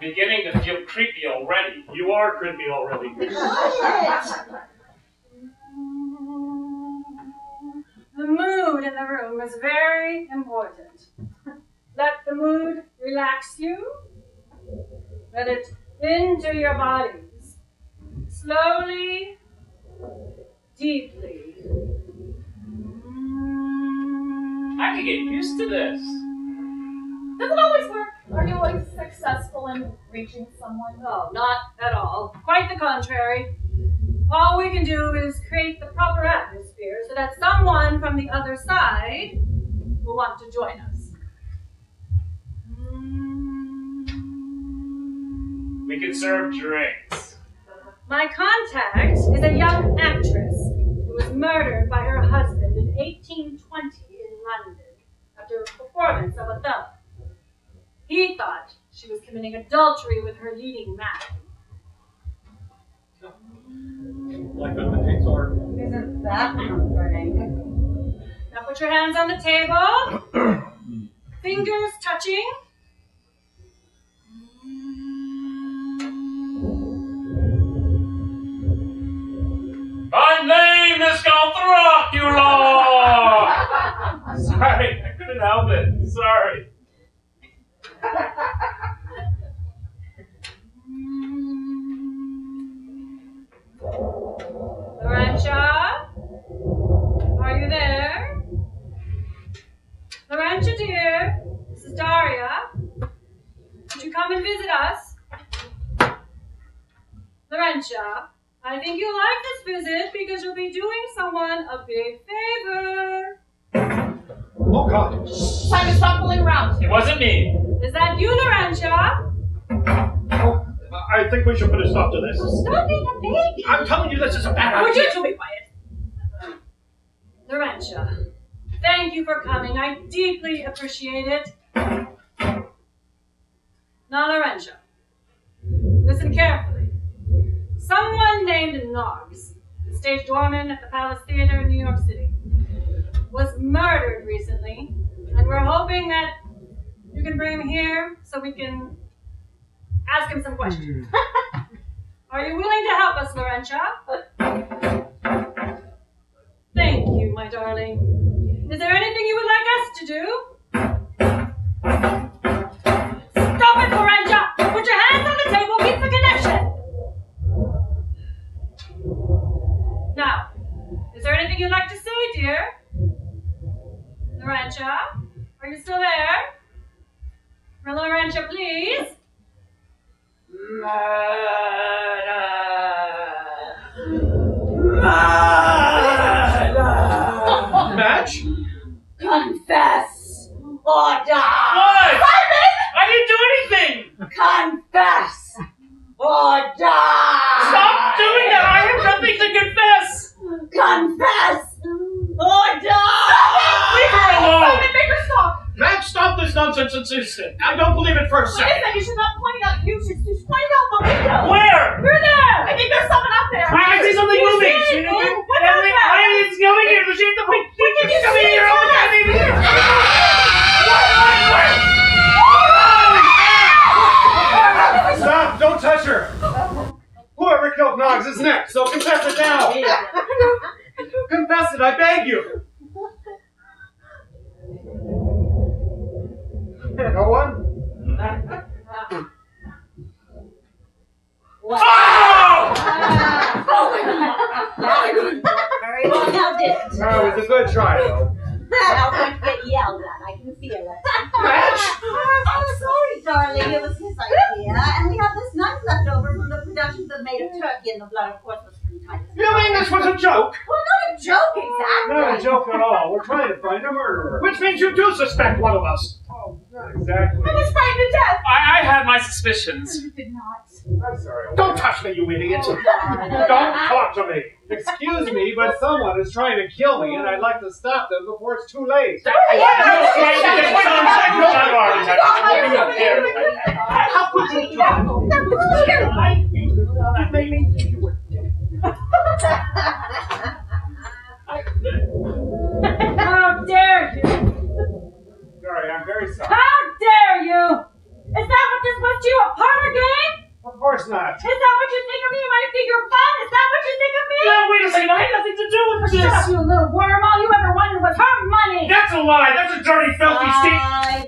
Beginning to feel creepy already. You are creepy already. The mood in the room is very important. Let the mood relax you. Let it into your bodies. Slowly, deeply. I can get used to this. Does it always work? Are you always successful in reaching someone? No, not at all. Quite the contrary. All we can do is create the proper atmosphere so that someone from the other side will want to join us. We can serve drinks. My contact is a young actress who was murdered by her husband in 1820 in London after a performance of Othello. He thought she was committing adultery with her leading man. Like that imitates art. Isn't that comforting? Now put your hands on the table, fingers touching. My name is Count Dracula! Sorry, I couldn't help it. Sorry. Lorenza, are you there? Lorenza, dear, this is Daria. Would you come and visit us? Lorenza, I think you'll like this visit because you'll be doing someone a big favor. Oh, God. Time to stop fooling around. It wasn't me. Is that you, Lorenza? Oh, I think we should put a stop to this. Stop being a baby. I'm telling you, this is a bad Would idea. Would you two be quiet? Lorenza, thank you for coming. I deeply appreciate it. Now, Lorenza, listen carefully. Someone named Knox, stage doorman at the Palace Theater in New York City, was murdered recently, and we're hoping that you can bring him here so we can ask him some questions. Hmm. Are you willing to help us, Laurentia? Thank you, my darling. Is there anything you would like us to do? Stop it, Lorenza! Put your hands on the table, keep the connection! Now, is there anything you'd like to say, dear? Laurentia? Are you still there? Laurentia, please. Murder. Murder. Match? Confess or die. What? Simon! I didn't do anything! Confess or die. Stop doing that! I have nothing to confess! Confess or die! Leave her alone! Don't believe it for a Listen, second. you should not point out. You should just point out the window. Where? Through there. I think there's someone up there. I see something You moving. see She- anything? What's What's up there? Why is it coming here? The shape of the It's coming here. Oh my God, baby. Stop! Don't touch her! Whoever killed Noggs is next, so confess it now! Confess it, I beg you! No one? Very oh! well, now did it. No, it was a good try, though. I'm going to get yelled at. I can feel it. I'm sorry, darling. It was his idea. And we have this knife left over from the production of Made of Turkey, and the blood, of course, was from Titus. You mean this was a joke? Well, not a joke exactly. Not a joke at all. We're trying to find a murderer. Which means you do suspect one of us. Oh, not exactly. I was frightened to death. I, I had my suspicions. You did not. I'm sorry. Don't touch me, you idiot. Oh, Don't talk to me. Excuse me, but someone is trying to kill me, and I'd like to stop them before it's too late. How could you do that? You How dare you! Sorry, I'm very sorry. How dare you! Is that what this was to you, a parlor game? Of course not. Is that what you think of me I figure fun? Is that what you think of me? No, wait a second. I had nothing to do with Shut up, you little worm. All you ever wanted was her money. That's a lie. That's a dirty, filthy. Simon,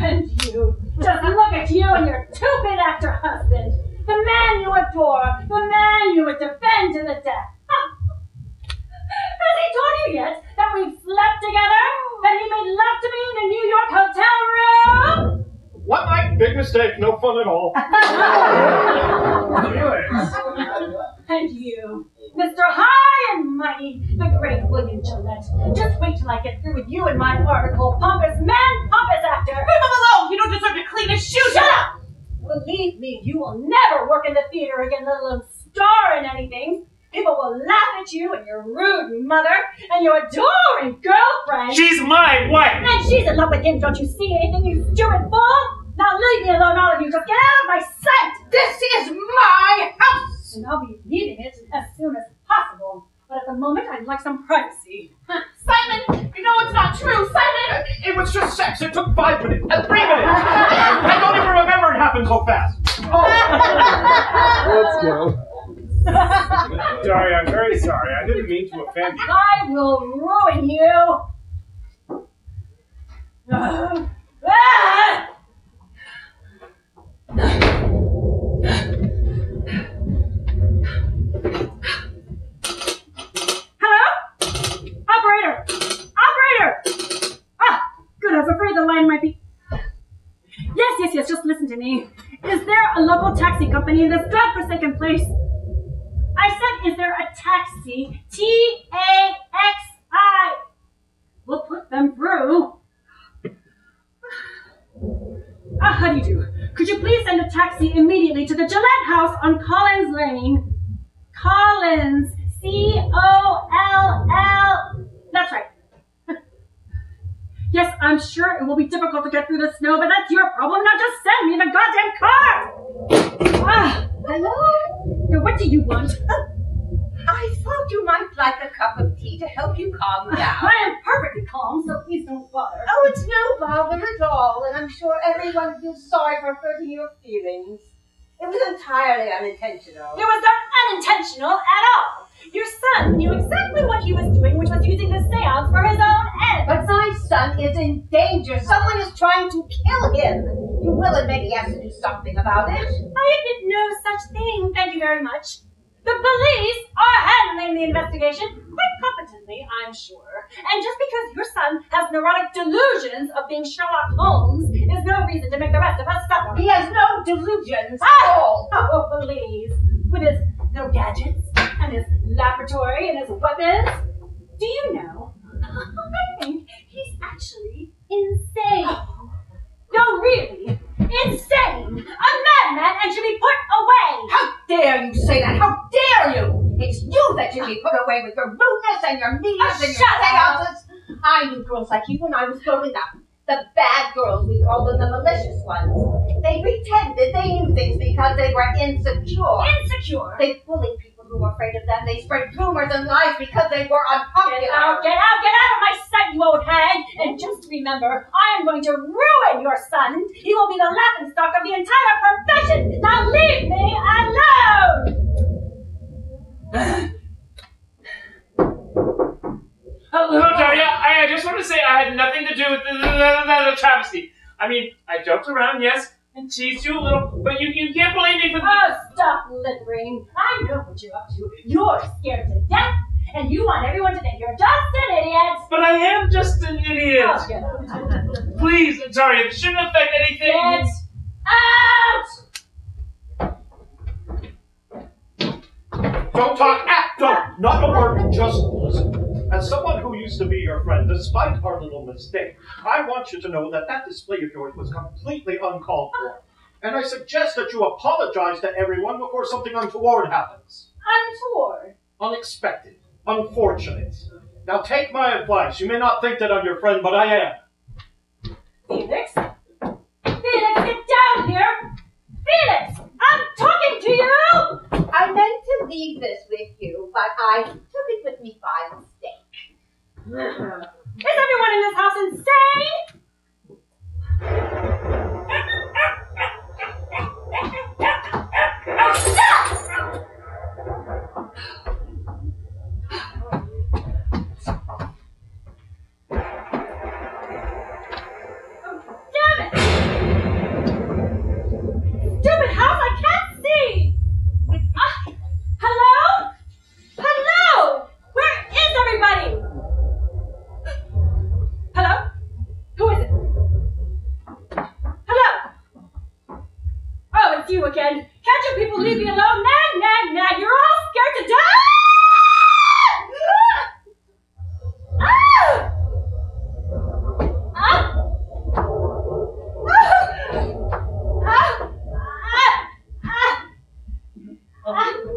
and you. Just look at you and your two-bit actor husband. The man you adore. The man you would defend to the death. Has he told you yet that we've slept together? That he made love to me in the New York hotel room? What night? Big mistake. No fun at all. And you, Mr. High and Mighty, the great William Gillette. Just wait till I get through with you and my article, Pompous Man, Pompous Actor. Leave him alone. You don't deserve to clean his shoes. Shut up! Believe me, you will never work in the theater again, let alone star in anything. People will laugh at you and your rude mother and your adoring girlfriend. She's my wife. And she's in love with him, don't you see anything, you stupid fool? Now leave me alone, all of you. Just get out of my sight. This is my house! And I'll be leaving it as soon as possible. But at the moment, I'd like some privacy. Simon, you know it's not true. Simon. It was just sex. It took five minutes. Uh, three minutes. I don't even remember it happened so fast. Let's go. Sorry, I'm very sorry. I didn't mean to offend you. I will ruin you. Ah! Hello? Operator! Operator! Ah, good. I was afraid the line might be. Yes, yes, yes. Just listen to me. Is there a local taxi company in this godforsaken place? I said, is there a taxi? T A X I. We'll put them through. Ah, how do you do? Could you please send a taxi immediately to the Gillette House on Collins Lane? Collins. C O L L. That's right. Yes, I'm sure it will be difficult to get through the snow, but that's your problem. Now just send me the goddamn car! Ah, Hello? now what do you want? I thought you might like a cup of tea to help you calm down. I am perfectly calm, so please don't bother. Oh, it's no bother at all, and I'm sure everyone feels sorry for hurting your feelings. It was entirely unintentional. It was not unintentional at all. Your son knew exactly what he was doing, which was using the seance for his own ends. But my son is in danger. Someone is trying to kill him. You will admit he has to do something about it. I admit no such thing, thank you very much. The police are handling the investigation quite competently, I'm sure. And just because your son has neurotic delusions of being Sherlock Holmes is no reason to make the rest of us suffer. He has no delusions at Ah! all. Oh, please. With his no gadgets and his laboratory and his weapons. Do you know? I think he's actually insane. No, really. Insane. A madman and should be put away. How dare you say that? How dare you? It's you that should be put away with your rudeness and your meanness Oh, and your shut up. seances. I knew girls like you when I was growing up. The bad girls, we called them the malicious ones. They pretended they knew things because they were insecure. Insecure. They bullied people who were afraid of them. They spread rumors and lies because they were unpopular. Get out, get out, get out of my sight, you old hag! And just remember, I am going to ruin your son. He will be the laughing stock of the entire profession. Now leave me alone! Hello, Daria. I, I just want to say I had nothing to do with the, the, the, the travesty. I mean, I joked around, yes, and teased you a little, but you, you can't blame me for the. Oh, stop littering. I know what you're up to. You're scared to death, and you want everyone to think you're just an idiot. But I am just an idiot. Oh, get out. Please, Daria, it shouldn't affect anything. Get out! Don't talk. Ah, don't. Not a word. Just listen. As someone who used to be your friend, despite our little mistake, I want you to know that that display of yours was completely uncalled for. And I suggest that you apologize to everyone before something untoward happens. Untoward. Unexpected. Unfortunate. Now take my advice. You may not think that I'm your friend, but I am. Felix? Felix, get down here! Felix! I'm talking to you! I meant to leave this with you, but I took it with me by mistake. Is everyone in this house insane? Damn you again. Can't you people leave me alone? Nag, nag, nag. You're all scared to die! Ah! Ah! Ah! Ah!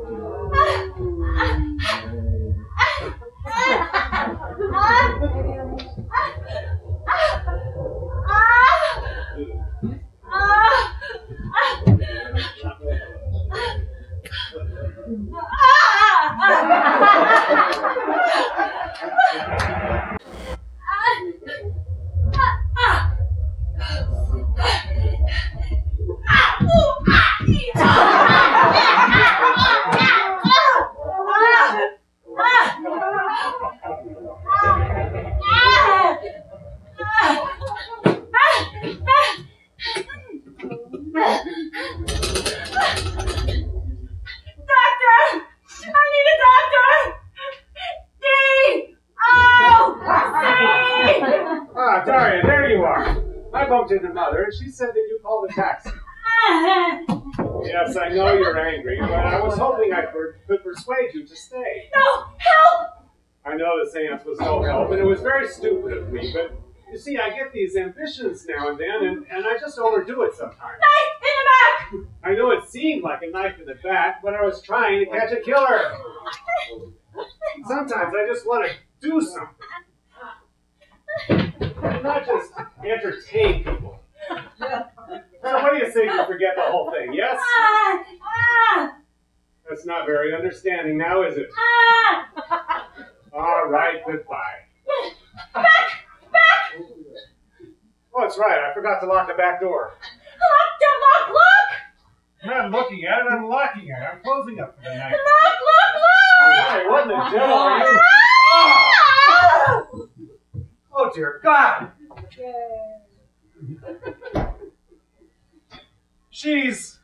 Doctor! I need a doctor! D! Oh! C! Ah, Daria, there you are. I bumped into Mother, and she said that you called a taxi. Yes, I know you're angry, but I was hoping I could persuade you to stay. No! Help! I know this seance was no help, and it was very stupid of me, but you see, I get these ambitions now and then, and, and I just overdo it sometimes. Knife in the back! I know it seemed like a knife in the back, but I was trying to catch a killer. Sometimes I just want to do something. Not just entertain people. So what do you say you forget the whole thing, yes? Ah! Ah! That's not very understanding now, is it? Ah! All right, goodbye. Back! Back! Oh, that's right, I forgot to lock the back door. Lock, lock, lock! I'm not looking at it, I'm locking it. I'm closing up for the night. Lock, lock, lock! What in the devil are you? Ah! Oh dear God! She's.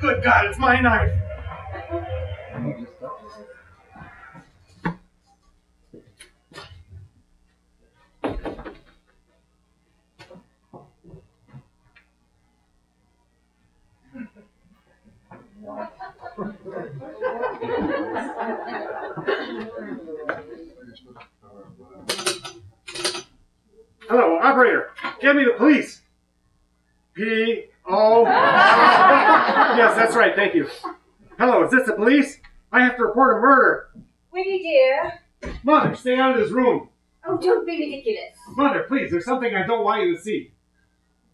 Good God, it's my knife! Hello, operator, get me the police. P O. yes, that's right. Thank you. Hello, is this the police? I have to report a murder. Willie dear. Mother, stay out of this room. Oh, don't be ridiculous. Mother, please, there's something I don't want you to see.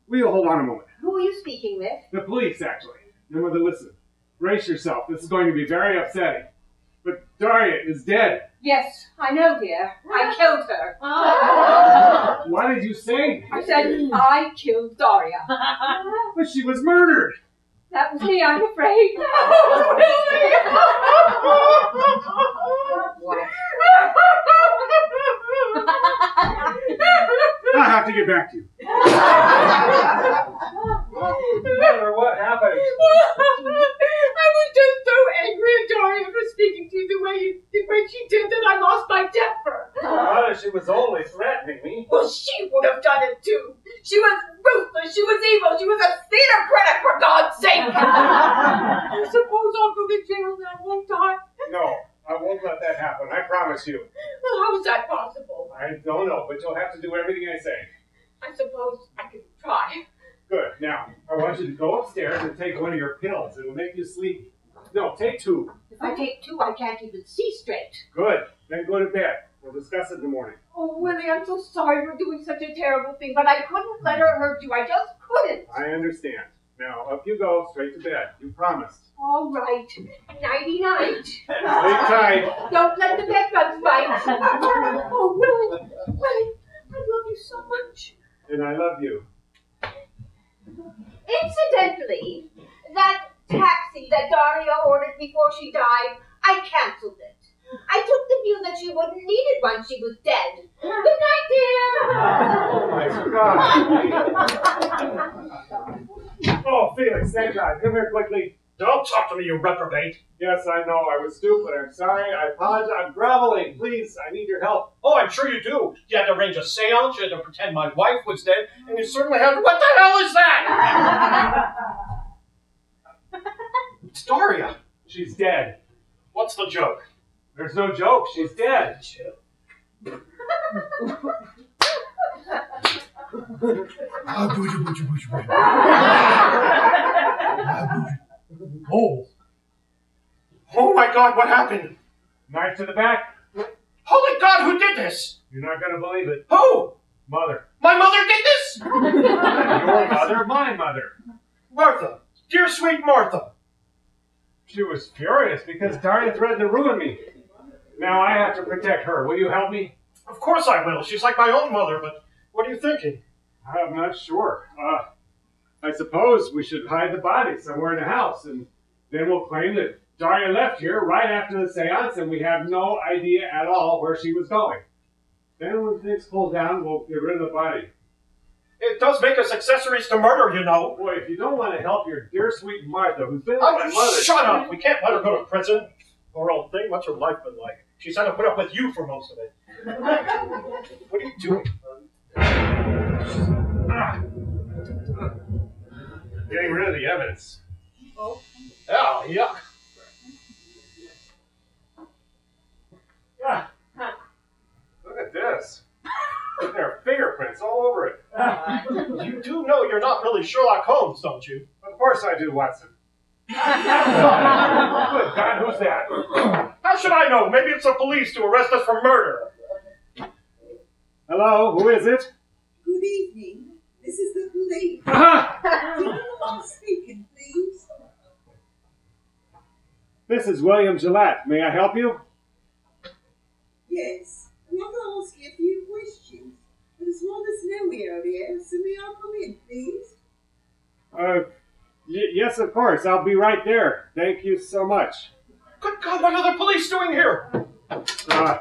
Will you hold on a moment? Who are you speaking with? The police, actually. Now, mother, listen. Brace yourself. This is going to be very upsetting. But Daria is dead. Yes, I know, dear. I killed her. Ah. Why did you say? I said I killed Daria. But she was murdered. That was me, I'm afraid. I have to get back to you. Mother, what happened? I was just so angry at Daria for speaking to you the way you, the way she did that I lost my temper. Mother, she was only threatening me. Well, she would have done it too. She was ruthless. She was evil. She was a theater critic, for God's sake. I suppose I'll go to jail that one time. No, I won't let that happen. I promise you. Well, how is that possible? I don't know, but you'll have to do everything I say. I suppose I could try. Good. Now, I want you to go upstairs and take one of your pills. It'll make you sleepy. No, take two. If I take two, I can't even see straight. Good. Then go to bed. We'll discuss it in the morning. Oh, Willie, I'm so sorry for doing such a terrible thing, but I couldn't let her hurt you. I just couldn't. I understand. Now, up you go, straight to bed. You promised. All right. Nighty night. Sleep tight. Don't let the bed bugs bite. oh, Willie, Willie, I love you so much. And I love you. Incidentally, that taxi that Daria ordered before she died, I cancelled it. I took the view that she wouldn't need it once she was dead. Good night, dear. Oh, Oh, Felix, thank God. Come here quickly. Don't talk to me, you reprobate. Yes, I know. I was stupid. I'm sorry. I apologize. I'm groveling. Please, I need your help. Oh, I'm sure you do. You had to arrange a seance, you had to pretend my wife was dead, and you certainly had. What the hell is that? it's Daria. She's dead. What's the joke? There's no joke. She's dead. Ah, ah, oh. Oh my god, what happened? Knife to the back. Holy God, who did this? You're not going to believe it. Who? Mother. My mother did this? Your mother, my mother. Martha. Dear sweet Martha. She was furious because Daria threatened to ruin me. Now I have to protect her. Will you help me? Of course I will. She's like my own mother, but what are you thinking? I'm not sure. Uh, I suppose we should hide the body somewhere in the house, and then we'll claim that Daria left here right after the seance, and we have no idea at all where she was going. Then when things cool down, we'll get rid of the body. It does make us accessories to murder, you know. Boy, if you don't want to help your dear sweet Martha, who's been my Oh, mother. shut up! We can't let her go to prison. Poor old thing. What's her life been like? She's had to put up with you for most of it. what are you doing? Getting rid of the evidence. Oh, Oh, yuck. Ah. Look at this. There are fingerprints all over it. You do know you're not really Sherlock Holmes, don't you? Of course I do, Watson. Good God, who's that? How should I know? Maybe it's the police to arrest us for murder. Hello, who is it? Good evening. This is the police. Ah! Do you know I'm speaking, please? This is William Gillette. May I help you? Yes. I want to ask you a few questions. But it's rather snowy out here, so may I come in, please? Uh, y- yes, of course. I'll be right there. Thank you so much. Good God, what are the police doing here? Uh,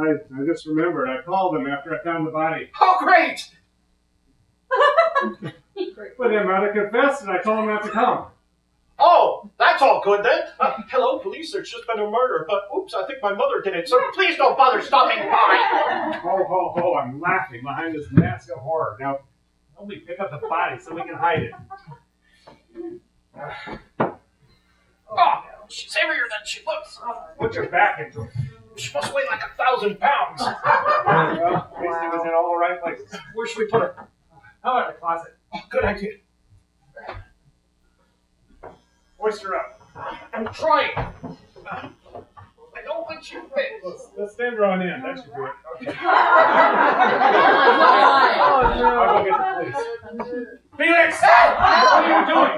I, I just remembered. I called them after I found the body. Oh, great! But their mother confessed, and I told them not to come. Oh, that's all good then. Uh, hello, police. There's just been a murder, but oops, I think my mother did it. So please don't bother stopping by. Ho, ho, ho, I'm laughing behind this mask of horror. Now, help me pick up the body so we can hide it. Oh, she's heavier than she looks. Put your back into it. She must weigh like a thousand pounds. Well, at least it was in all the right places. Where should we put her? How about the closet? Good idea. Hoist her up. I'm trying. I don't let you quit. Let's, let's stand her on end. That should do it. Okay. Oh, no. I'll go get the police. Felix! What are you doing?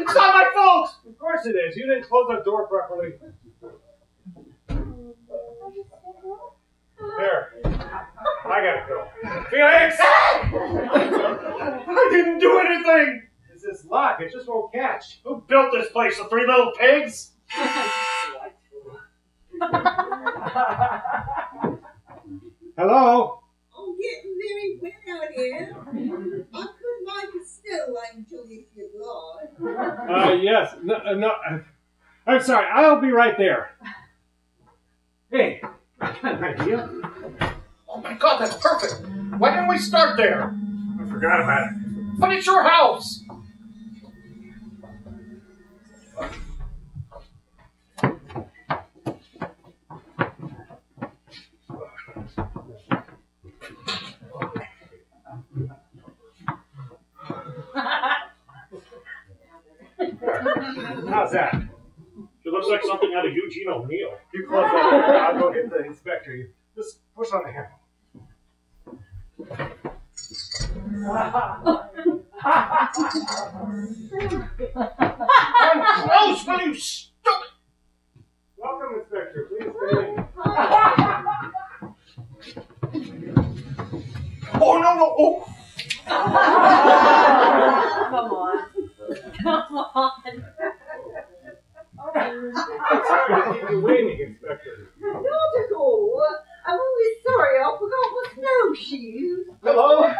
It's not my fault! Of course it is. You didn't close the door properly. There. I gotta go. Felix! I didn't do anything! It's this lock. It just won't catch. Who built this place? The three little pigs? Hello? I'm getting very wet out here. I could like a snow angel if you'd like. Uh, yes. No, uh, no. uh, I'm sorry. I'll be right there. Hey, I got an idea. Oh my god, that's perfect! Why didn't we start there? I forgot about it. But it's your house! How's that? It looks like something out of Eugene O'Neill. You close that door. I'll go get the inspector. You just push on the handle. I'm close, will you stop Welcome, Inspector. Please come in. Oh no no! Oh! Come on. Come on. I'm sorry to keep you waiting, Inspector. Not at all. I'm only sorry I forgot my snowshoes. Hello?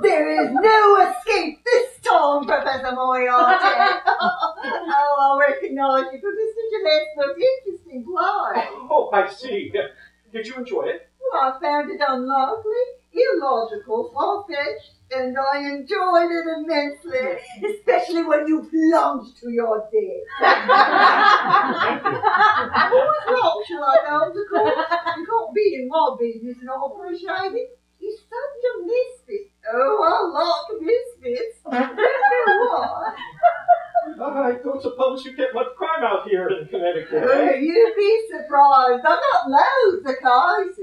There is no escape this time, Professor Moriarty. oh, I recognize you from Mr. Gillette's most interesting play. Oh, I see. Did you enjoy it? Well, I found it unlikely, illogical, far-fetched, and I enjoyed it immensely, especially when you plunged to your death. Whose rock shall I go to court? You can't be in my business and not appreciate it. He's such a misfit. Oh, I like misfits. Don't know why. I don't suppose you get much crime out here in Connecticut. Oh, you'd be surprised. I've got loads of cases.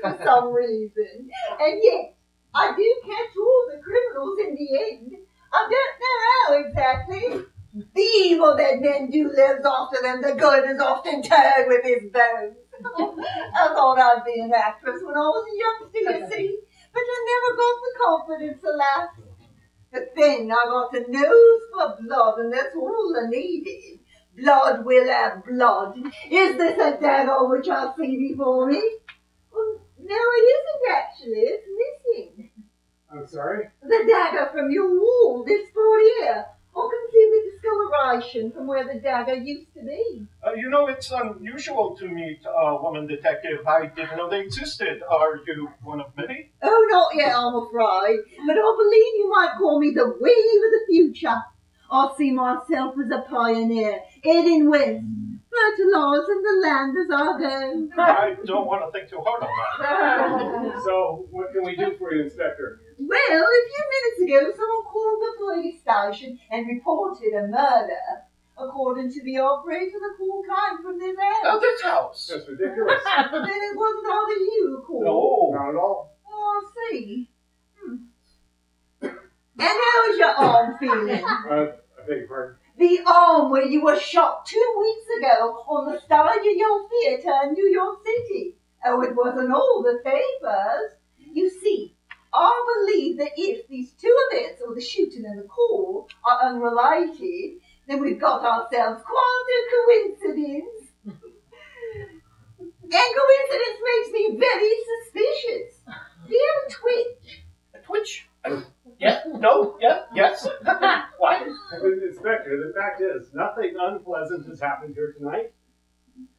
For some reason. And yet, I do catch all the criminals in the end. I don't know how exactly. The evil that men do lives after them, the good is often turned with his bones. I thought I'd be an actress when I was a youngster, you see, but I never got the confidence to laugh. But then I got a nose for blood, and that's all I needed. Blood will have blood. Is this a dagger which I see before me? No, it isn't actually. It's missing. I'm sorry? The dagger from your wall, this far here. I can see the discoloration from where the dagger used to be. Uh, you know, it's unusual to meet a woman detective. I didn't know they existed. Are you one of many? Oh, not yet, I'm afraid. But I believe you might call me the wave of the future. I see myself as a pioneer, heading west, fertilising the land as I go. I don't want to think too hard on that. So, what can we do for you, Inspector? Well, a few minutes ago, someone called the police station and reported a murder. According to the operator, the call came from this house. Oh, this house. That's ridiculous. then it wasn't either you who called. No. Not at all. Oh, I see. Hmm. And how's your arm feeling? Uh, I beg your pardon. The arm where you were shot two weeks ago on the your theatre in New York City. Oh, it wasn't all the papers. You see, I believe that if these two events, or the shooting and the call, are unrelated, then we've got ourselves quite a coincidence. and coincidence makes me very suspicious. Do you have a twitch? A twitch? Yeah? No? Yeah? Yes? Why? Inspector, the fact is, nothing unpleasant has happened here tonight.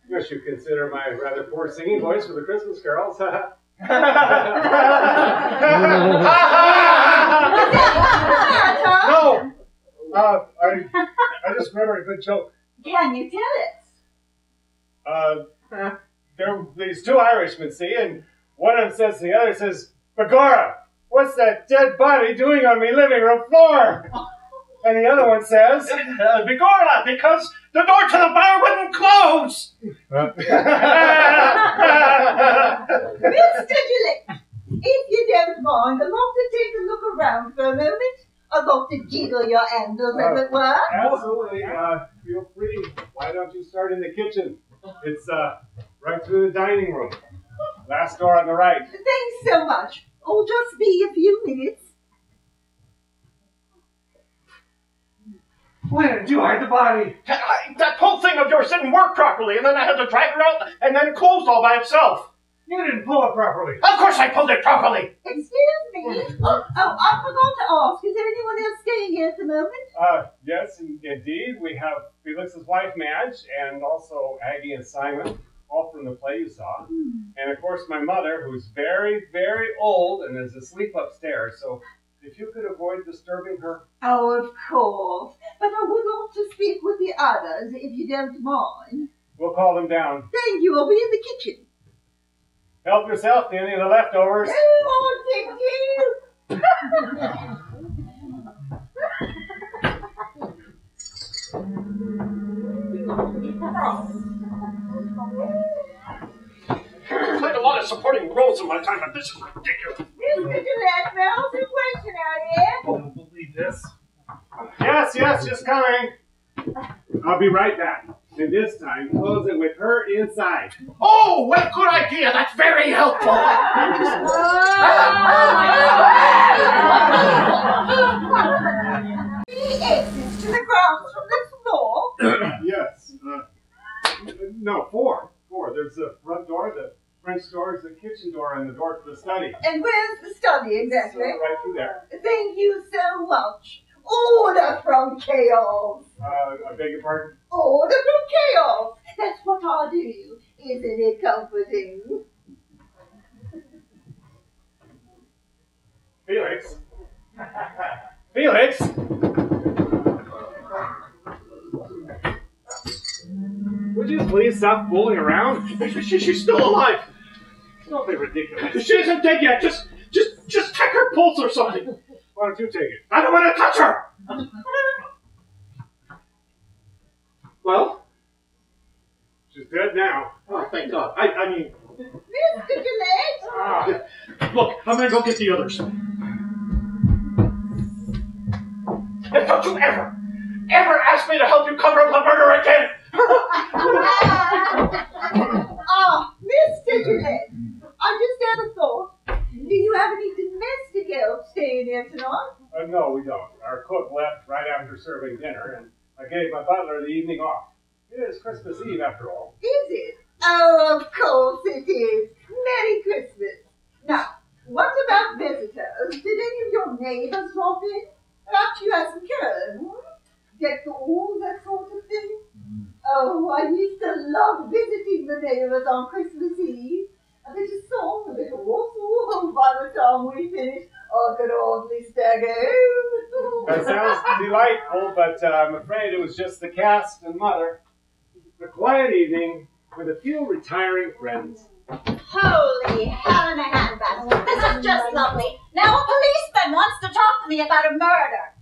Wish you should consider my rather poor singing voice for the Christmas carols. no! Uh, I, I just remembered a good joke. Can you tell it. Uh, there are these two Irishmen, see, and one of them says to the other, says, Begorra, what's that dead body doing on me living room floor? And the other one says, Uh, Begorra, because the door to the bar wouldn't close. Mr. Gillette, if you don't mind, I'd love to take a look around for a moment. I'd love to jiggle your handles, as it were. Absolutely. Uh, feel free. Why don't you start in the kitchen? It's uh, right through the dining room. Last door on the right. Thanks so much. I'll just be a few minutes. Where did you hide the body? I, that whole thing of yours didn't work properly, and then I had to drag her out, and then it closed all by itself. You didn't pull it properly. Of course I pulled it properly. Excuse me. Oh, oh, I forgot to ask. Is there anyone else staying here at the moment? Uh, yes, indeed. We have Felix's wife, Madge, and also Aggie and Simon, all from the play you saw. And of course, my mother, who's very, very old and is asleep upstairs. So if you could avoid disturbing her. Oh, of course. But I would like to speak with the others, if you don't mind. We'll call them down. Thank you. I'll be in the kitchen. Help yourself to any of the leftovers. Oh, thank you. I played a lot of supporting roles in my time, but this is ridiculous. Mr. Gillette, may I ask you a question out here? Don't believe this. Yes, yes, just coming. I'll be right back. And this time, close it with her inside. Oh, what a good idea. That's very helpful. Three exits to the grounds from this floor. yes. No, four. Four. There's the front door, the French door, is the kitchen door, and the door to the study. And where's the study exactly? So right through there. Thank you so much. Order from chaos. Uh, I beg your pardon? Order from chaos. That's what I do. Isn't it comforting? Felix? Felix? Would you please stop fooling around? She, she's still alive. Don't be ridiculous. She isn't dead yet. Just, just, just check her pulse or something. Why don't you take it? I don't want to touch her. Well, She's dead now. oh, thank God. I, I mean, Mr. Gillette? Ah, look, I'm gonna go get the others. And don't you ever, ever ask me to help you cover up the murder again. Ah, Mr. Gillette. I just had a thought. Do you have any domestic help staying here tonight? uh, no, we don't. Our cook left right after serving dinner, and I gave my butler the evening off. It is Christmas Eve, after all. Is it? Oh, of course it is. Merry Christmas. Now, what about visitors? Did any of your neighbors drop in? Perhaps you had some hmm? Get all that sort of thing? Oh, I used to love visiting the neighbors on Christmas Eve. I bet a song a bit awful by the time we finished. I could hardly stagger home. That sounds delightful, but uh, I'm afraid it was just the cast and mother. A quiet evening with a few retiring friends. Holy hell in a handbasket. This is just lovely. Now a policeman wants to talk to me about a murder.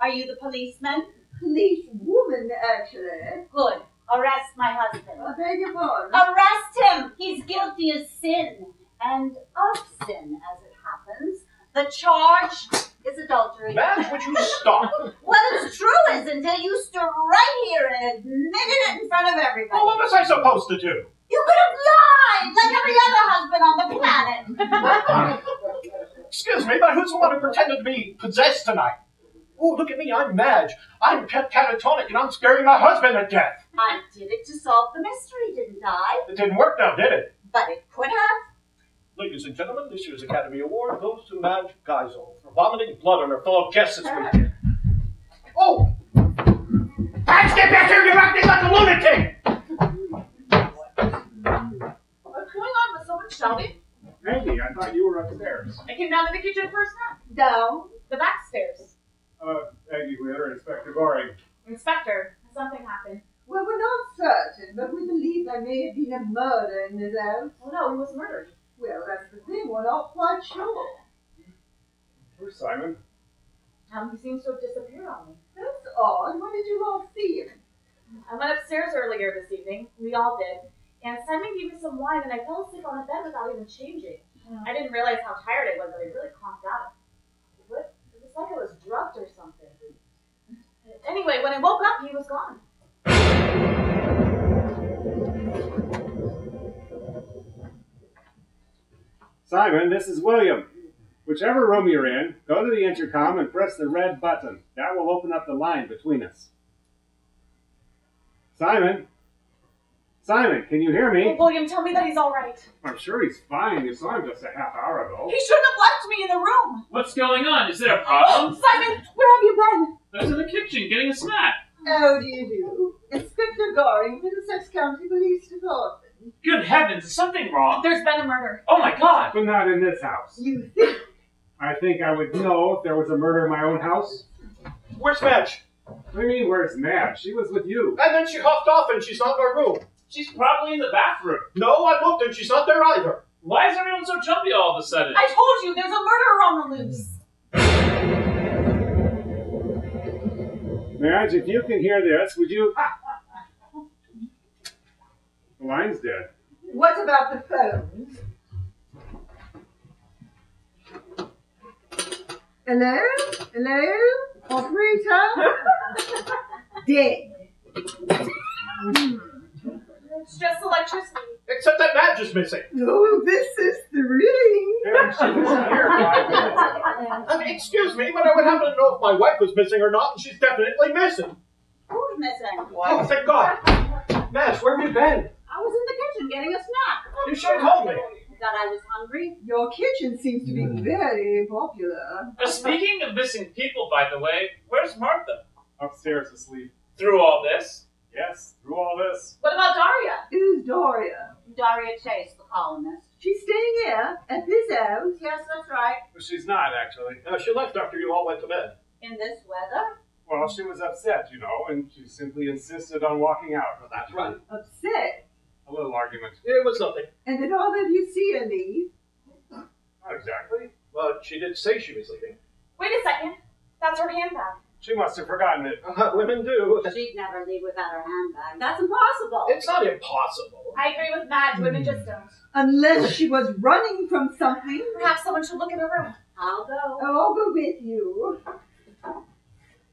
Are you the policeman? Police woman, actually. Good. Arrest my husband. I beg your pardon. Arrest him! He's guilty of sin. And of sin, as it happens. The charge is adultery. Madge, would you stop? Well, it's true, isn't it? You stood right here and admitted it in front of everybody. Well, what was I supposed to do? You could have lied like every other husband on the planet. Excuse me, but who's the one who pretended to be possessed tonight? Oh, look at me, I'm Madge. I'm pet catatonic and I'm scaring my husband to death. I did it to solve the mystery, didn't I? It didn't work now, did it? But it could have. Ladies and gentlemen, this year's Academy Award goes to Madge Geisel for vomiting blood on her fellow guests this weekend. Oh! Madge, get back here! You're acting like a lunatic! What's going on? Was someone shouting? Maggie, I thought you were upstairs. I came down to the kitchen first time. Down. The back stairs. Uh, Maggie Glitter, Inspector Goring. Inspector, something happened. Well, we're not certain, but we believe there may have been a murder in this house. Oh no, he was murdered. Well, that's the thing. We're not quite sure. Where's Simon? Um, he seems to have disappeared on me. That's odd. When did you all see him? I went upstairs earlier this evening. We all did. And Simon gave me some wine, and I fell asleep on the bed without even changing. I didn't realize how tired I was, but I really conked out. What? It was like I was drugged or something. Anyway, when I woke up, he was gone. Simon, this is William. Whichever room you're in, go to the intercom and press the red button. That will open up the line between us. Simon? Simon, can you hear me? William, tell me that he's all right. I'm sure he's fine. You saw him just a half hour ago. He shouldn't have left me in the room. What's going on? Is there a problem? Simon, where have you been? I was in the kitchen getting a snack. How do you do? Inspector Goring, Middlesex County Police Department. Good heavens, is something wrong? There's been a murder. Oh my god! But not in this house. You think? I think I would know if there was a murder in my own house. Where's Madge? What do you mean, where's Madge? She was with you. And then she huffed off and she's not in our room. She's probably in the bathroom. No, I looked and she's not there either. Why is everyone so jumpy all of a sudden? I told you, there's a murderer on the loose. Madge, if you can hear this, would you. The line's dead. What about the phones? Hello? Hello? Operator? Dead. It's just electricity. Except that Madge is missing. Oh, this is thrilling. Madge, she was here five minutes ago. I excuse me, but I would happen to know if my wife was missing or not, and she's definitely missing. Who's missing? Oh, thank God. Madge, where have you been? I was in the kitchen getting a snack. You should have told me. That I was hungry. Your kitchen seems to be very popular. Uh, speaking of missing people, by the way, where's Martha? Upstairs asleep. Through all this? Yes, through all this. What about Daria? Who's Daria? Daria Chase, the columnist. She's staying here at this house. Yes, that's right. But she's not, actually. Uh, she left after you all went to bed. In this weather? Well, she was upset, you know, and she simply insisted on walking out. Well, that's right. Upset. A little argument. It was nothing. And did all of you see her leave? Not exactly. But she did say she was leaving. Wait a second. That's her handbag. She must have forgotten it. Uh, women do. She'd never leave without her handbag. That's impossible. It's not impossible. I agree with Madge. Women just don't. Unless she was running from something. Perhaps someone should look in her room. I'll go. Oh, I'll go with you.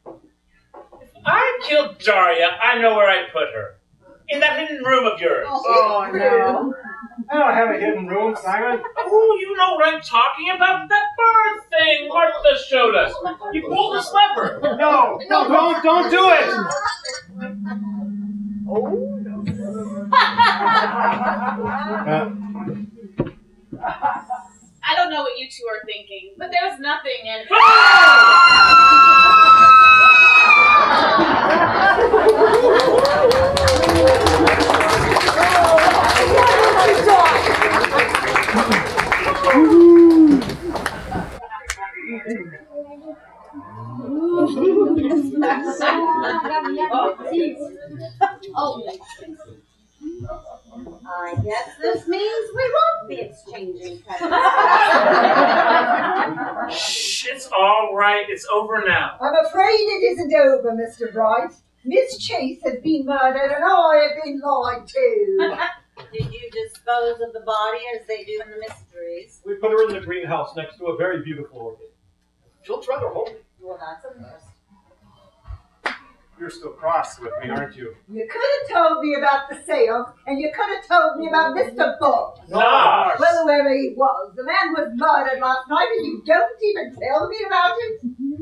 If I killed Daria. I know where I put her. In that hidden room of yours. Oh, no. I don't have a hidden room, Simon. Oh, you know what I'm talking about? That bird thing Martha showed us. You pulled this lever. No, no, don't, don't do it. Uh, I don't know what you two are thinking, but there's nothing in I guess this means we won't be exchanging presents. Shh, it's all right. It's over now. I'm afraid it isn't over, Mr. Bright. Miss Chase has been murdered and I have been lied to. Did you dispose of the body as they do in the mysteries? We put her in the greenhouse next to a very beautiful orchid. She'll try looks rather homely. Well, that's a first. You're still cross with me, aren't you? You could have told me about the sale, and you could have told me about Mr. Bull. Nah. Well, whoever he was, the man was murdered last night and you don't even tell me about it?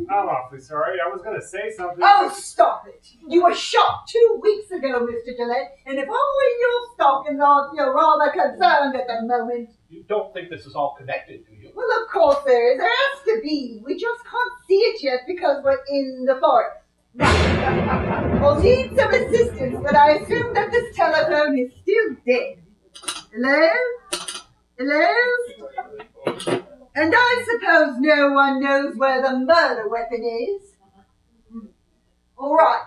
I'm awfully sorry. I was going to say something. Oh, stop it! You were shot two weeks ago, Mr. Gillette, and if I were your stockings, I'd feel rather concerned at the moment. You don't think this is all connected, do you? Well, of course there is. There has to be. We just can't see it yet because we're in the forest. I'll need some assistance, but I assume that this telephone is still dead. Hello? Hello? And I suppose no one knows where the murder weapon is. All right.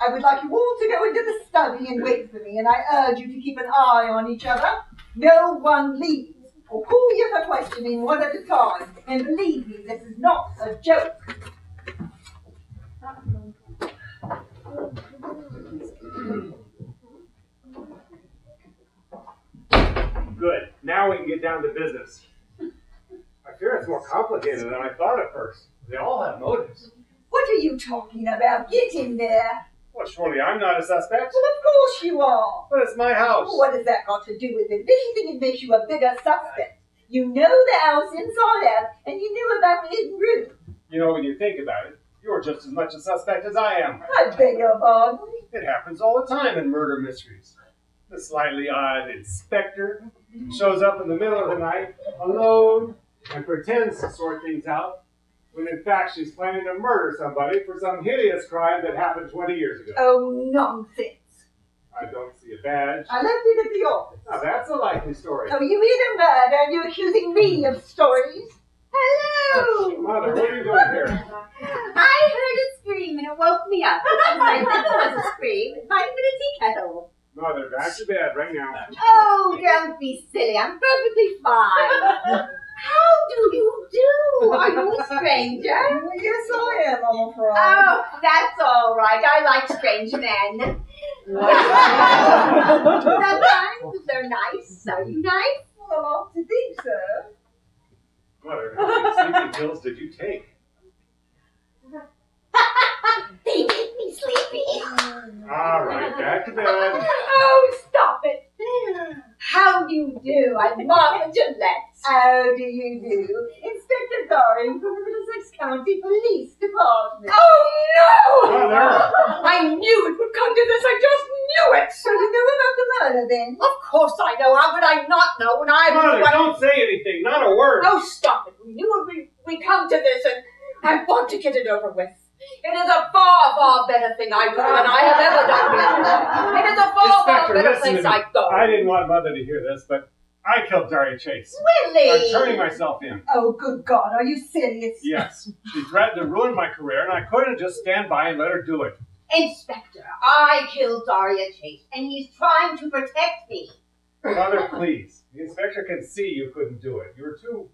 I would like you all to go into the study and wait for me, and I urge you to keep an eye on each other. No one leaves or call you for questioning one at a time. And believe me, this is not a joke. Good. Now we can get down to business. I fear it's more complicated than I thought at first. They all have motives. What are you talking about? Get in there. Well, surely I'm not a suspect. Well, of course you are. But it's my house. What has that got to do with it? If anything, it makes you a bigger suspect. You know the house inside out, and you knew about the hidden room. You know, when you think about it, you're just as much a suspect as I am. I beg your pardon. It happens all the time in murder mysteries. The slightly odd inspector shows up in the middle of the night, alone, and pretends to sort things out, when in fact she's planning to murder somebody for some hideous crime that happened 20 years ago. Oh, nonsense. I don't see a badge. I left it at the office. Now that's a likely story. Oh, you either mad are you accusing me hmm. of stories? Hello! Oh, mother, what are you doing here? I heard a scream and it woke me up. I think it was a scream. It might have been a tea kettle. Mother, back to bed right now. Oh, don't be silly. I'm perfectly fine. How do you do? Are you a stranger? Yes, I am, I'm afraid. Oh, that's all right. I like strange men. Sometimes they're nice. Are you nice? Well, I ought to think so. Mother, how many sleeping pills did you take? They make me sleepy. All right, back to bed. Oh, stop it. How do you do? I'm Martha Gillette. How do you do? Inspector Goring from the Middlesex County Police Department. Oh, no! Mother! I knew it would come to this. I just knew it. So you know about the murder then? Of course I know. How would I not know when I was Mother, right- don't say anything, not a word. Oh, stop it. We knew it would we come to this, and I want to get it over with. It is a far, far better thing I do than I have ever done before. It is a far, far better place. I go. I didn't want Mother to hear this, but I killed Daria Chase. Willie! I'm turning myself in. Oh, good God, are you serious? Yes. She threatened to ruin my career, and I couldn't just stand by and let her do it. Inspector, I killed Daria Chase, and he's trying to protect me. Mother, please. The inspector can see you couldn't do it. You were too,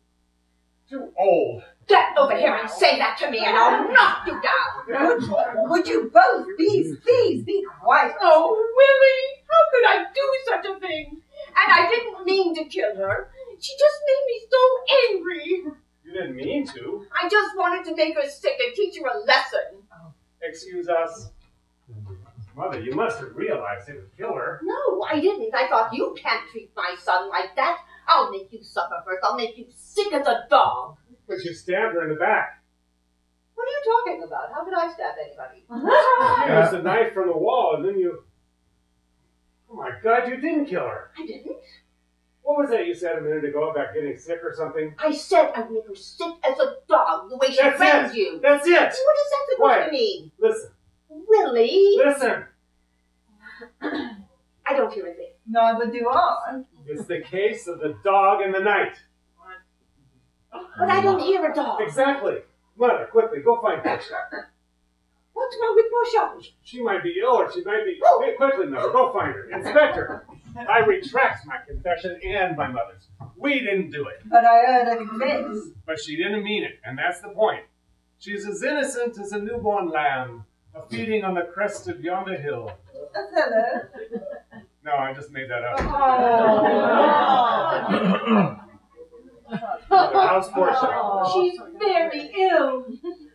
too old. Get over here and say that to me, and I'll knock you down. Would, would you both please, please be quiet? Oh, Willie, how could I do such a thing? And I didn't mean to kill her. She just made me so angry. You didn't mean to. I just wanted to make her sick and teach her a lesson. Excuse us. Mother, you must have realized it would kill her. No, I didn't. I thought you can't treat my son like that. I'll make you suffer first. I'll make you sick as a dog. But you stabbed her in the back. What are you talking about? How could I stab anybody? You used the knife from the wall, and then you. Oh my God, you didn't kill her. I didn't. What was that you said a minute ago about getting sick or something? I said I'd make her sick as a dog, the way she That's threatened it. you. That's it. What is that supposed Quiet. to mean? Listen, Willie, listen. I don't hear a thing. Neither do I. It's the case of the dog and the night. But I don't hear a dog. Exactly. Mother, quickly, go find Portia. What's wrong with Portia? She might be ill or she might be. Oh! Hey, quickly, Mother, go find her. Inspector, I retract my confession and my mother's. We didn't do it. But I heard her confess. But she didn't mean it, and that's the point. She's as innocent as a newborn lamb, a feeding on the crest of yonder hill. Hello. No, I just made that up. Mother, how's Portia? She's very ill.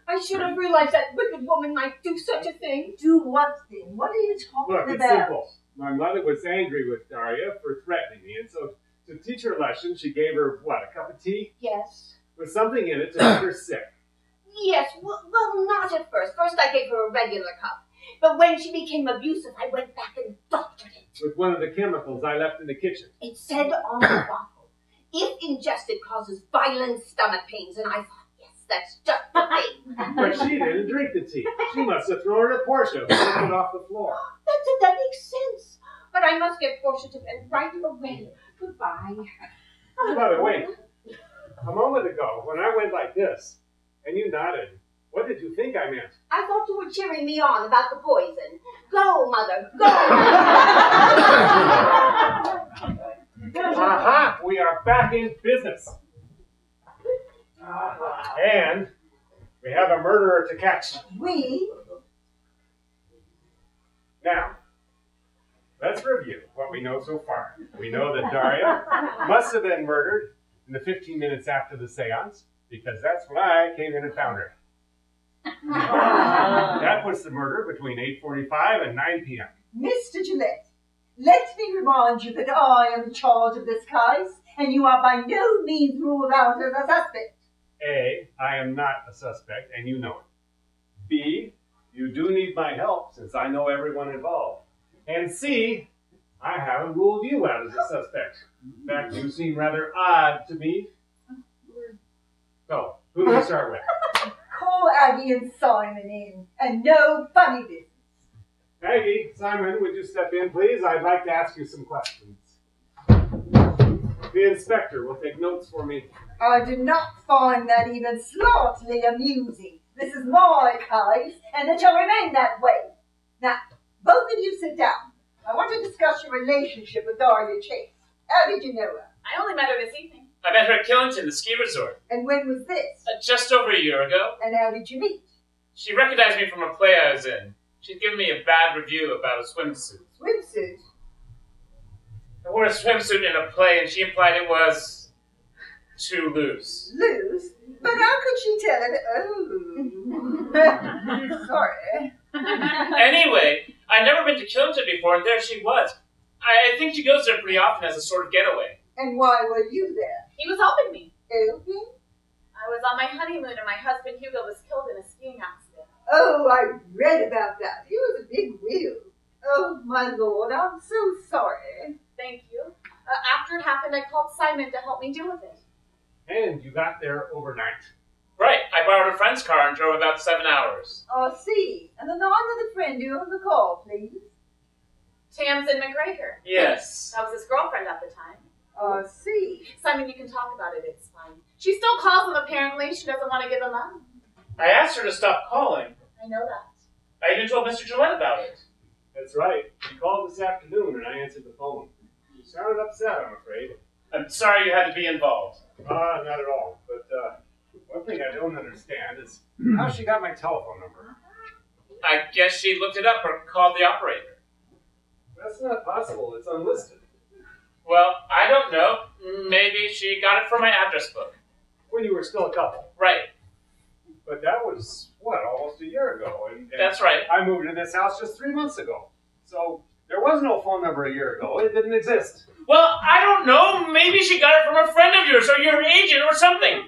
I should have realized that wicked woman might do such a thing. Do what thing? What are you talking Look, it's simple. My mother was angry with Daria for threatening me, and so to teach her a lesson, she gave her, what, a cup of tea? Yes. With something in it to make her sick. Yes, well, well, not at first. First, I gave her a regular cup. But when she became abusive, I went back and doctored it. With one of the chemicals I left in the kitchen. It said on the bottle, if ingested, causes violent stomach pains. And I thought, yes, that's just the thing. But she didn't drink the tea. She must have thrown it at Portia and picked it off the floor. That's it, that makes sense. But I must get Portia to bed right away. Goodbye. Mother, wait. A moment ago, when I went like this, and you nodded, What did you think I meant? I thought you were cheering me on about the poison. Go, mother, go! Aha! We are back in business. And we have a murderer to catch. We? Now, let's review what we know so far. We know that Daria must have been murdered in the 15 minutes after the seance, because that's when I came in and found her. that puts the murder between 8.45 and 9 p.m. Mr. Gillette, let me remind you that I am in charge of this case, and you are by no means ruled out as a suspect. A, I am not a suspect, and you know it. B, you do need my help since I know everyone involved. And C, I haven't ruled you out as a suspect. In fact, you seem rather odd to me. So, who do we start with? Call Aggie and Simon in, and no funny business. Maggie, Simon, would you step in, please? I'd like to ask you some questions. The inspector will take notes for me. I do not find that even slightly amusing. This is my case, and it shall remain that way. Now, both of you sit down. I want to discuss your relationship with Daria Chase. How did you know her? I only met her this evening. I met her at Killington, the ski resort, And when was this? uh, just over a year ago. And how did you meet? She recognized me from a play I was in. She'd given me a bad review about a swimsuit. Swimsuit. I wore a swimsuit in a play, and she implied it was too loose. Loose? But how could she tell it? Oh. Sorry. anyway, I'd never been to Killington before, and there she was. I, I think she goes there pretty often as a sort of getaway. And why were you there? He was helping me. Helping? I was on my honeymoon, and my husband Hugo was killed in a skiing accident. Oh, I read about that. He was a big wheel. Oh, my lord, I'm so sorry. Thank you. Uh, after it happened, I called Simon to help me deal with it. And you got there overnight. Right, I borrowed a friend's car and drove about seven hours. I see. And the name of the friend who owned the car, please. Tamsin McGregor. Yes. That was his girlfriend at the time. I see. Simon, you can talk about it. It's fine. She still calls him. Apparently, she doesn't want to give him up. I asked her to stop calling. I know that. I even told Mr. Gillette about it. That's right. He called this afternoon and I answered the phone. You sounded upset, I'm afraid. I'm sorry you had to be involved. Ah, not at all. But uh, one thing I don't understand is how she got my telephone number. I guess she looked it up or called the operator. That's not possible. It's unlisted. Well, I don't know. Maybe she got it from my address book. When you were still a couple. Right. But that was, what, almost a year ago. And, and That's right. I moved into this house just three months ago. So there was no phone number a year ago. It didn't exist. Well, I don't know. Maybe she got it from a friend of yours or your agent or something.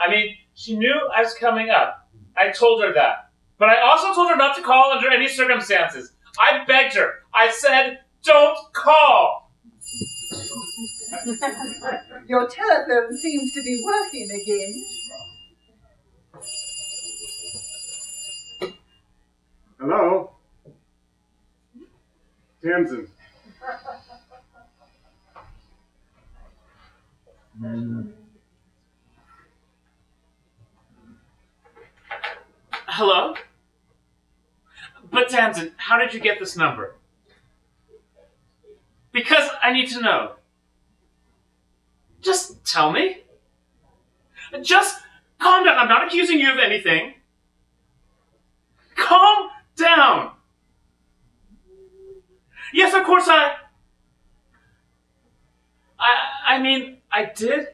I mean, she knew I was coming up. I told her that. But I also told her not to call under any circumstances. I begged her. I said, don't call. Your telephone seems to be working again. Hello? Tamsin. Hello? But Tamsin, how did you get this number? Because I need to know. Just tell me. Just calm down. I'm not accusing you of anything. Calm down. Yes, of course I. I I mean I did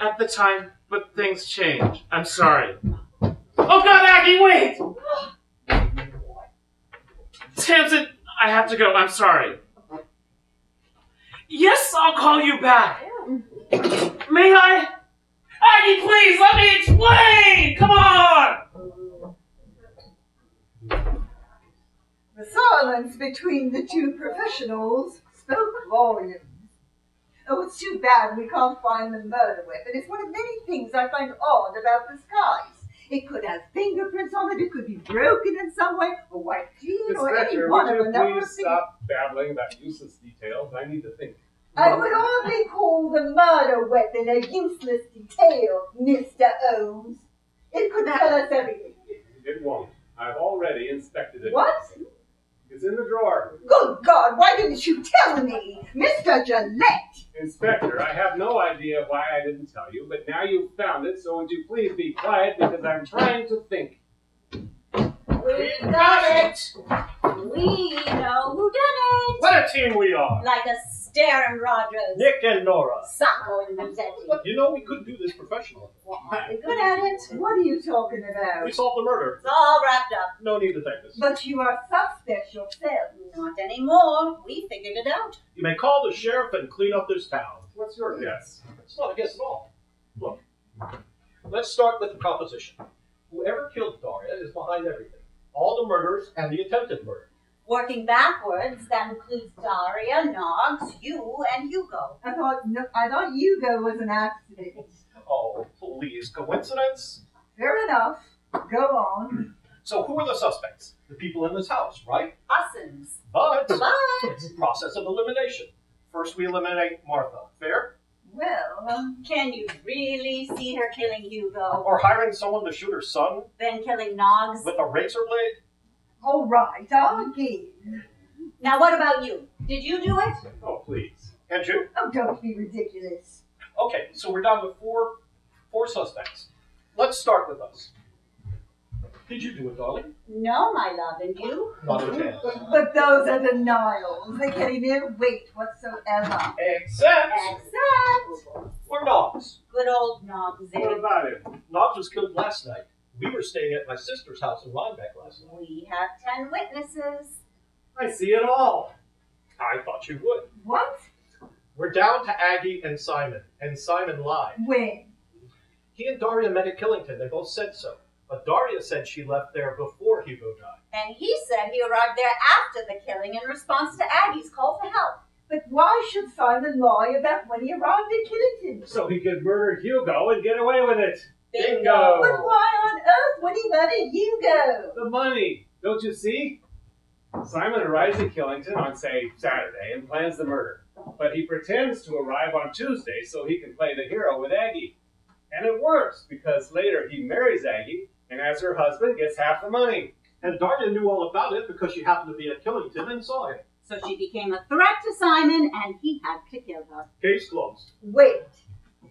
at the time, but things change. I'm sorry. Oh God, Aggie, wait! Tamsin, I have to go. I'm sorry. Yes, I'll call you back. May I? Aggie, please, let me explain! Come on! The silence between the two professionals spoke volumes. Oh, it's too bad we can't find the murder weapon. It's one of many things I find odd about this case. It could have fingerprints on it, it could be broken in some way, or wiped clean, or any one of a number of please things. stop babbling about useless details? I need to think. I would hardly call the murder weapon a useless detail, Mr. Holmes. It could tell us everything. It won't. I've already inspected it. What? It's in the drawer. Good God, why didn't you tell me? Mr. Gillette! Inspector, I have no idea why I didn't tell you, but now you've found it, so would you please be quiet because I'm trying to think. We've got it. We know who done it. What a team we are! Like Astaire and Rogers. Nick and Nora. Sacco and Vanzetti. You know, we could do this professionally. We're good at it. What are you talking about? We solved the murder. It's all wrapped up. No need to thank us. But you are suspect yourself. Not anymore. We figured it out. You may call the sheriff and clean up this town. What's your guess? It's not a guess at all. Look, let's start with the proposition. Whoever killed Daria is behind everything. All the murders and the attempted murder. Working backwards, that includes Daria, Noggs, you, and Hugo. I thought no, I thought Hugo was an accident. Oh, please. Coincidence? Fair enough. Go on. So who are the suspects? The people in this house, right? Usins. But But it's a process of elimination. First we eliminate Martha. Fair? Well, um, can you really see her killing Hugo? Or hiring someone to shoot her son Then killing Noggs? with a razor blade? All right, I'll give. Now what about you? Did you do it? Oh, please. And you? Oh, don't be ridiculous. Okay, so we're down to four four suspects. Let's start with us. Did you do it, darling? No, my love, and you? Not a chance. But those are denials. They carry no weight whatsoever. Except Except we're Knox. good old Nobs. What eh? about it? Knox was killed last night. We were staying at my sister's house in Rhinebeck last night. We have ten witnesses. I see it all. I thought you would. What? We're down to Aggie and Simon, and Simon lied. When? He and Daria met at Killington. They both said so. But Daria said she left there before Hugo died. And he said he arrived there after the killing in response to Aggie's call for help. But why should Simon lie about when he arrived at Killington? So he could murder Hugo and get away with it. Bingo! But why on earth would he murder Hugo? The money. Don't you see? Simon arrives at Killington on, say, Saturday and plans the murder. But he pretends to arrive on Tuesday so he can play the hero with Aggie. And it works because later he marries Aggie and as her husband gets half the money. And Daria knew all about it because she happened to be at Killington and saw him. So she became a threat to Simon, and he had to kill her. Case closed. Wait.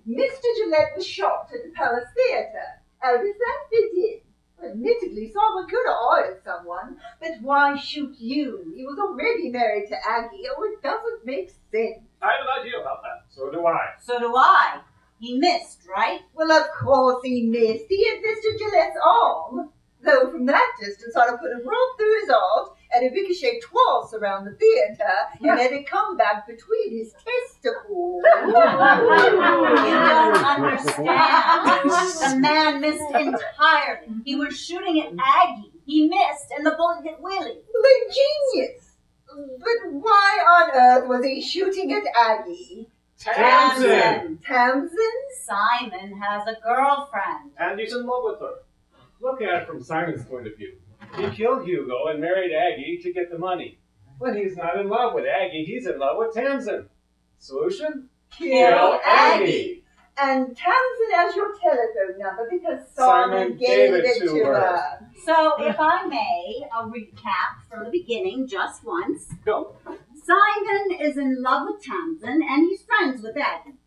Mr. Gillette was shot at the Palace Theatre. How does that fit in? Admittedly, Simon could have hired someone, but why shoot you? He was already married to Aggie. Oh, it doesn't make sense. I have an idea about that. So do I. So do I. He missed, right? Well, of course he missed. He hit Mr. Gillette's arm. Though from that distance, I'd have put him right through his heart and it ricocheted twice around the theatre and then it come back between his testicles. You don't understand. The man missed entirely. He was shooting at Aggie. He missed, and the bullet hit Willie. The genius! But why on earth was he shooting at Aggie? Tamsin! Tamsin? Simon has a girlfriend. And he's in love with her. Look at it from Simon's point of view. He killed Hugo and married Aggie to get the money. But he's not in love with Aggie, he's in love with Tamsin. Solution? Kill Aggie. And Tamsin has your telephone number because Simon Simon, gave, it, to her. her. So, if I may, a recap from the beginning just once. Go. Simon is in love with Tamsin, and he's friends with Aggie.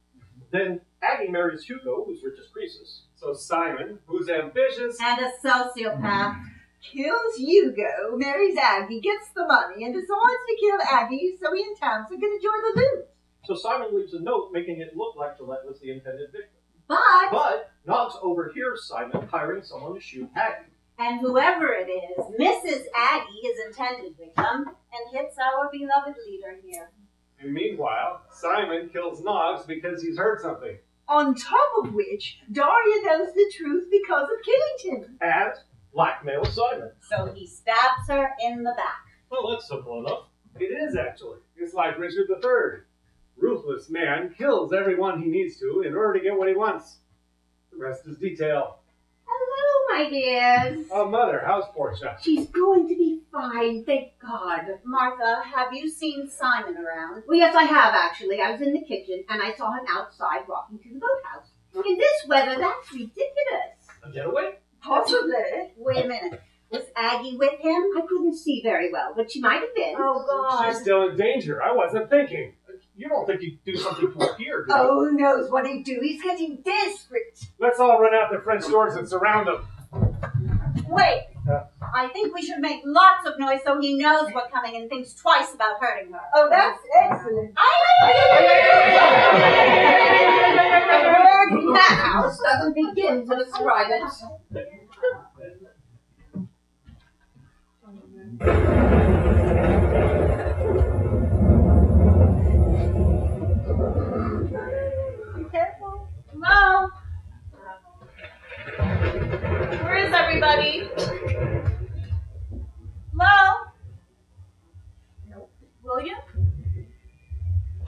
Then Aggie marries Hugo, who's rich as Croesus. So Simon, who's ambitious, And a sociopath. Kills Hugo, marries Aggie, gets the money, and decides to kill Aggie so he and Tamsin can enjoy the loot. So Simon leaves a note making it look like Gillette was the intended victim. But, But Knox overhears Simon hiring someone to shoot Aggie. and whoever it is, Mrs. Aggie, his intended victim, and hits our beloved leader here. and meanwhile, Simon kills Noggs because he's heard something. On top of which, Daria knows the truth because of Killington. And blackmails Simon. So he stabs her in the back. Well, that's simple enough. It is actually. It's like Richard III. Ruthless man kills everyone he needs to in order to get what he wants. The rest is detail. Hello, my dears. Oh, mother, how's Portia? She's going to be fine, thank God. Martha, have you seen Simon around? Well, yes, I have actually. I was in the kitchen and I saw him outside walking to the boathouse. In this weather, that's ridiculous. A getaway? Possibly. Wait a minute. Was Aggie with him? I couldn't see very well, but she might have been. Oh, God. She's still in danger. I wasn't thinking. You don't think he'd do something to appear, do you? Oh, who knows what he'd do? He's getting desperate. Let's all run out the French doors and surround him. Wait. Uh. I think we should make lots of noise so he knows we're coming and thinks twice about hurting her. Oh, that's excellent. A word in that house doesn't begin to describe it. Be careful. Hello? Where is everybody? Hello? Nope. William?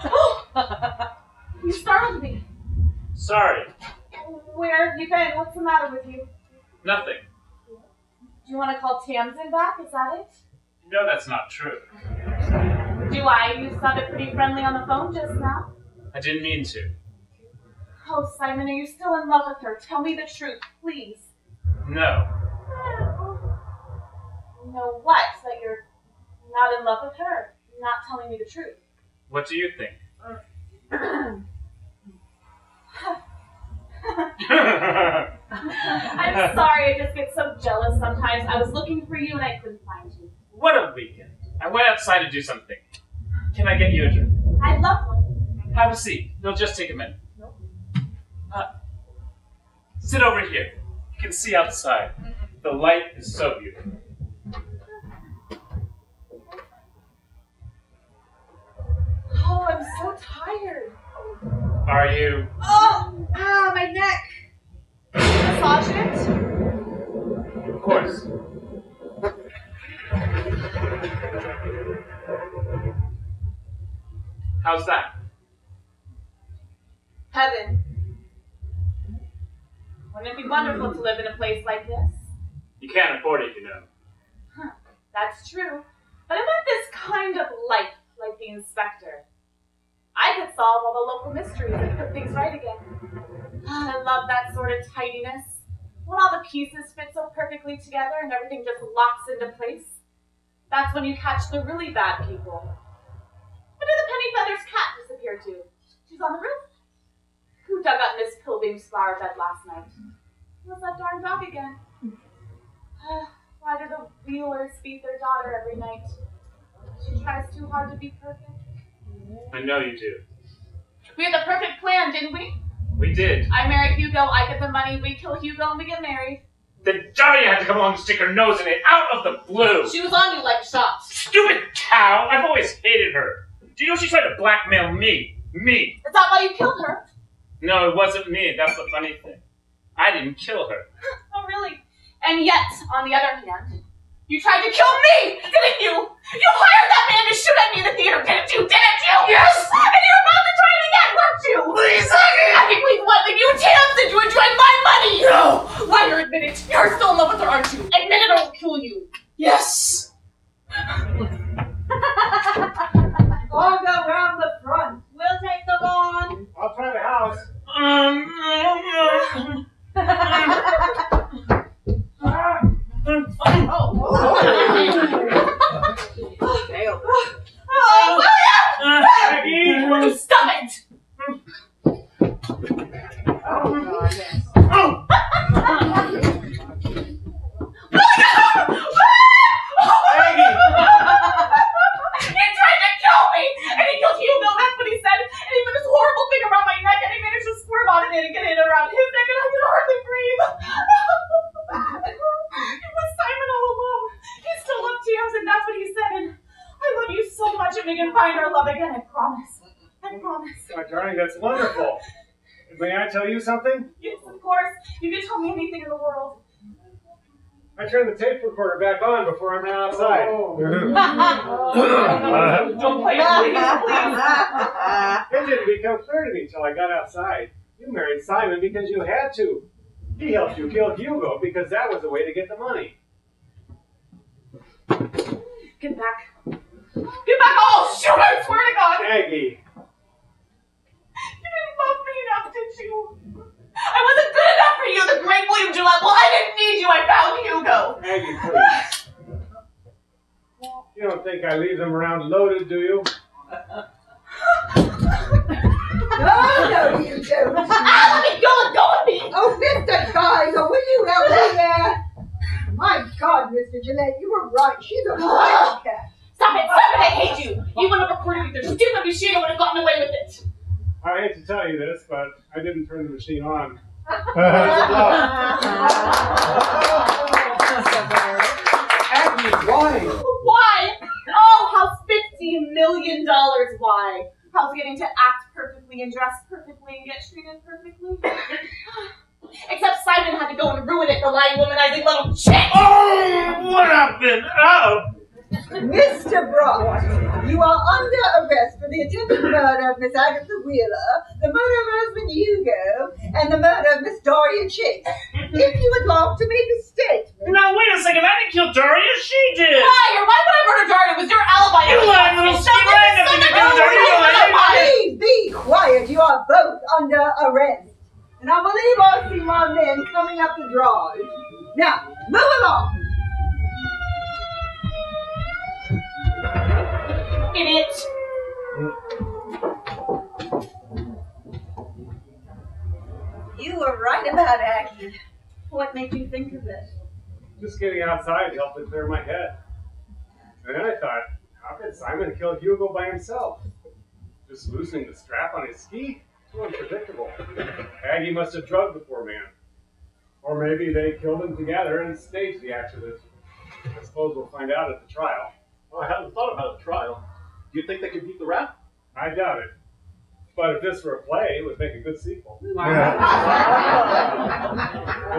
you startled me. Sorry, Where have you been? What's the matter with you? nothing. Do you want to call Tamsin back? Is that it? No, that's not true. Do I? You sounded pretty friendly on the phone just now. I didn't mean to. Oh, Simon, are you still in love with her? Tell me the truth, please. No. No, what? That you're not in love with her? You're not telling me the truth. What do you think? I'm sorry, I just get so jealous sometimes. I was looking for you and I couldn't find you. what a weekend. I went outside to do something. Can I get you a drink? I'd love one. Have a seat. It'll just take a minute. Uh, sit over here. You can see outside. The light is so beautiful. Oh, I'm so tired. Are you? Oh, ah, my neck. Massage it? Of course. How's that? Heaven. Wouldn't it be wonderful to live in a place like this? You can't afford it, you know. Huh, That's true. But I meant this kind of life, like the inspector. I could solve all the local mysteries and put things right again. Ah, I love that sort of tidiness. When all the pieces fit so perfectly together and everything just locks into place. That's when you catch the really bad people. Where did the Penny Feathers cat disappear to? She's on the roof. Who dug up Miss Pilbeam's flower bed last night? It was that darn dog again. Ah, Why do the Wheelers beat their daughter every night? She tries too hard to be perfect. I know you do. We had the perfect plan, didn't we? We did. I marry Hugo, I get the money, we kill Hugo, and we get married. Then Johnny had to come along and stick her nose in it out of the blue. She was on you like a shot. Stupid cow! I've always hated her. Do you know she tried to blackmail me? Me. Is that why you killed her? No, it wasn't me. That's the funny thing. I didn't kill her. Oh, really? And yet, on the other hand, you tried to kill me, didn't you? You hired that man to shoot at me in the theater, didn't you? Didn't you? Yes! And you're about to try it again, weren't you? Please, I think we've won the new chance that you enjoyed my money! No! Liar, admit it. You're still in love with her, aren't you? Admit it or I'll kill you. Yes! I'll go round the front. We'll take the lawn. I'll try the house. Um, Oh, William! Maggie! Would you stop it? Maggie! he tried to kill me! And he killed Hugo, that's what he said! And he put this horrible thing around my neck and he managed to squirm out of it and get it around his neck and I could hardly breathe! it was Simon all along. He still loved Tams and that's what he said and I love you so much and we can find our love again, I promise. I promise. My that's wonderful. May I tell you something? Yes, of course. You can tell me anything in the world. I turned the tape recorder back on before I ran outside. Oh. Don't play it, please, please. It didn't become clear to me until I got outside. You married Simon because you had to. He helped you kill Hugo because that was the way to get the money. Get back. Get back! Oh, shoot! I swear to God! Aggie, You you. I wasn't good enough for you, the great William Gillette. Well, I didn't need you. I found Hugo. Please. you don't think I leave them around loaded, do you? no, no, you don't. Ah, let me go. Let go of me. Oh, Mr. Geisel, will you help me there? My God, Mr. Gillette, you were right. She's a wildcat. Stop it. Stop it. I hate you. You wouldn't have recruited me. her stupid machine. I would have gotten away with it. I hate to tell you this, but I didn't turn the machine on. Aggie, why? Why? Oh, how's fifty million dollars? Why? How's getting to act perfectly and dress perfectly and get treated perfectly? Except Simon had to go and ruin it, the lying, womanizing little chick. Oh, what happened? Oh, Mr. Brock, you are under arrest for the attempted murder of Miss Agatha Wheeler, the murder of her husband Hugo, and the murder of Miss Daria Chase. If you would like to make a statement. now wait a second. I didn't kill Daria. She did. Liar! Why would I murder Daria? It was your alibi. You lying little scheme. I had nothing to do with Daria. You lying. Please be quiet. You are both under arrest. And I believe I see my men coming up the drive. Now, move along. Idiot. You were right about Aggie. What made you think of it? Just getting outside helped it clear my head. And then I thought, how could Simon kill Hugo by himself? Just loosening the strap on his ski? Too unpredictable. Aggie must have drugged the poor man. Or maybe they killed him together and staged the accident. I suppose we'll find out at the trial. Well, I hadn't thought about a trial. Do you think they could beat the rap? I doubt it. But if this were a play, it would make a good sequel.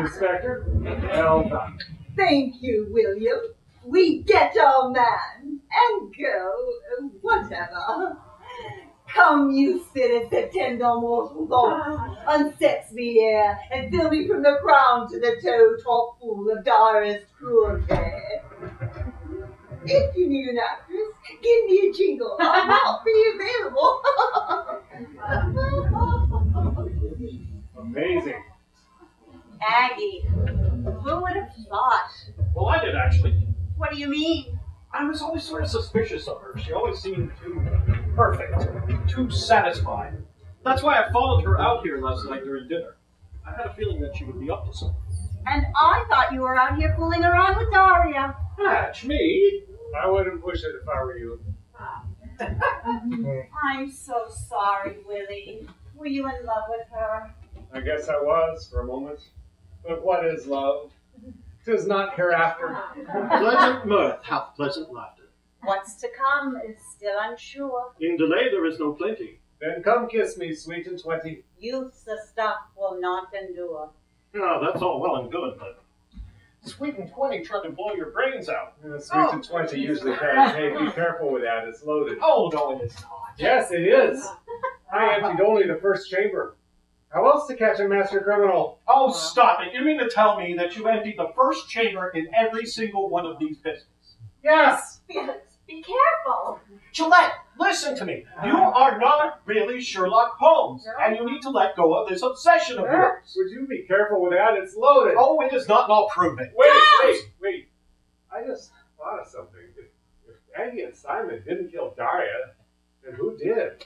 Inspector, well done. Thank you, William. We get our man and girl, uh, whatever. Come, you sit at the tender mortal boat, unsex me here, and fill me from the crown to the toe top full of direst cruelty. If you need an actress, give me a jingle. I'll not be available. Amazing. Aggie, who would have thought? Well, I did actually. What do you mean? I was always sort of suspicious of her. She always seemed too perfect, too satisfied. That's why I followed her out here last night during dinner. I had a feeling that she would be up to something. And I thought you were out here fooling around with Daria. Hatch, me? I wouldn't push it if I were you. I'm so sorry, Willie. Were you in love with her? I guess I was for a moment. But what is love? Tis not hereafter. Pleasant mirth hath pleasant laughter. What's to come is still unsure. In delay there is no plenty. Then come kiss me, sweet and twenty. Youth's the stuff will not endure. Yeah, that's all well and good, but sweet and twenty trying to blow your brains out. Sweet and oh. twenty usually carries. Hey, be careful with that. It's loaded. Oh no, it is not. Yes, it is. I emptied only the first chamber. How else to catch a master criminal? Oh, stop it. You mean to tell me that you emptied the first chamber in every single one of these pistols? Yes. Yes, be careful. Gillette, listen to me. Uh-huh. You are not really Sherlock Holmes, and you need to let go of this obsession of yours. Would you be careful with that? It's loaded. Oh, it is not, and I'll prove it. Wait, wait, wait. I just thought of something. If, if Aggie and Simon didn't kill Daria, then who did?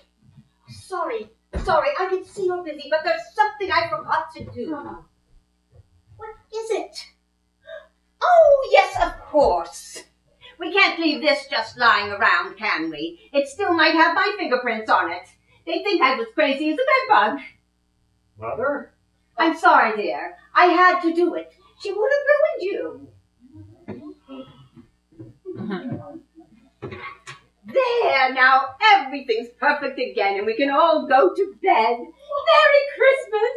Sorry, sorry, I can see you're busy, but there's something I forgot to do. Uh-huh. What is it? Oh, yes, of course. We can't leave this just lying around, can we? It still might have my fingerprints on it. They think I was crazy as a bedbug. Mother? I'm sorry, dear. I had to do it. She would have ruined you. There, now everything's perfect again, and we can all go to bed. Merry Christmas!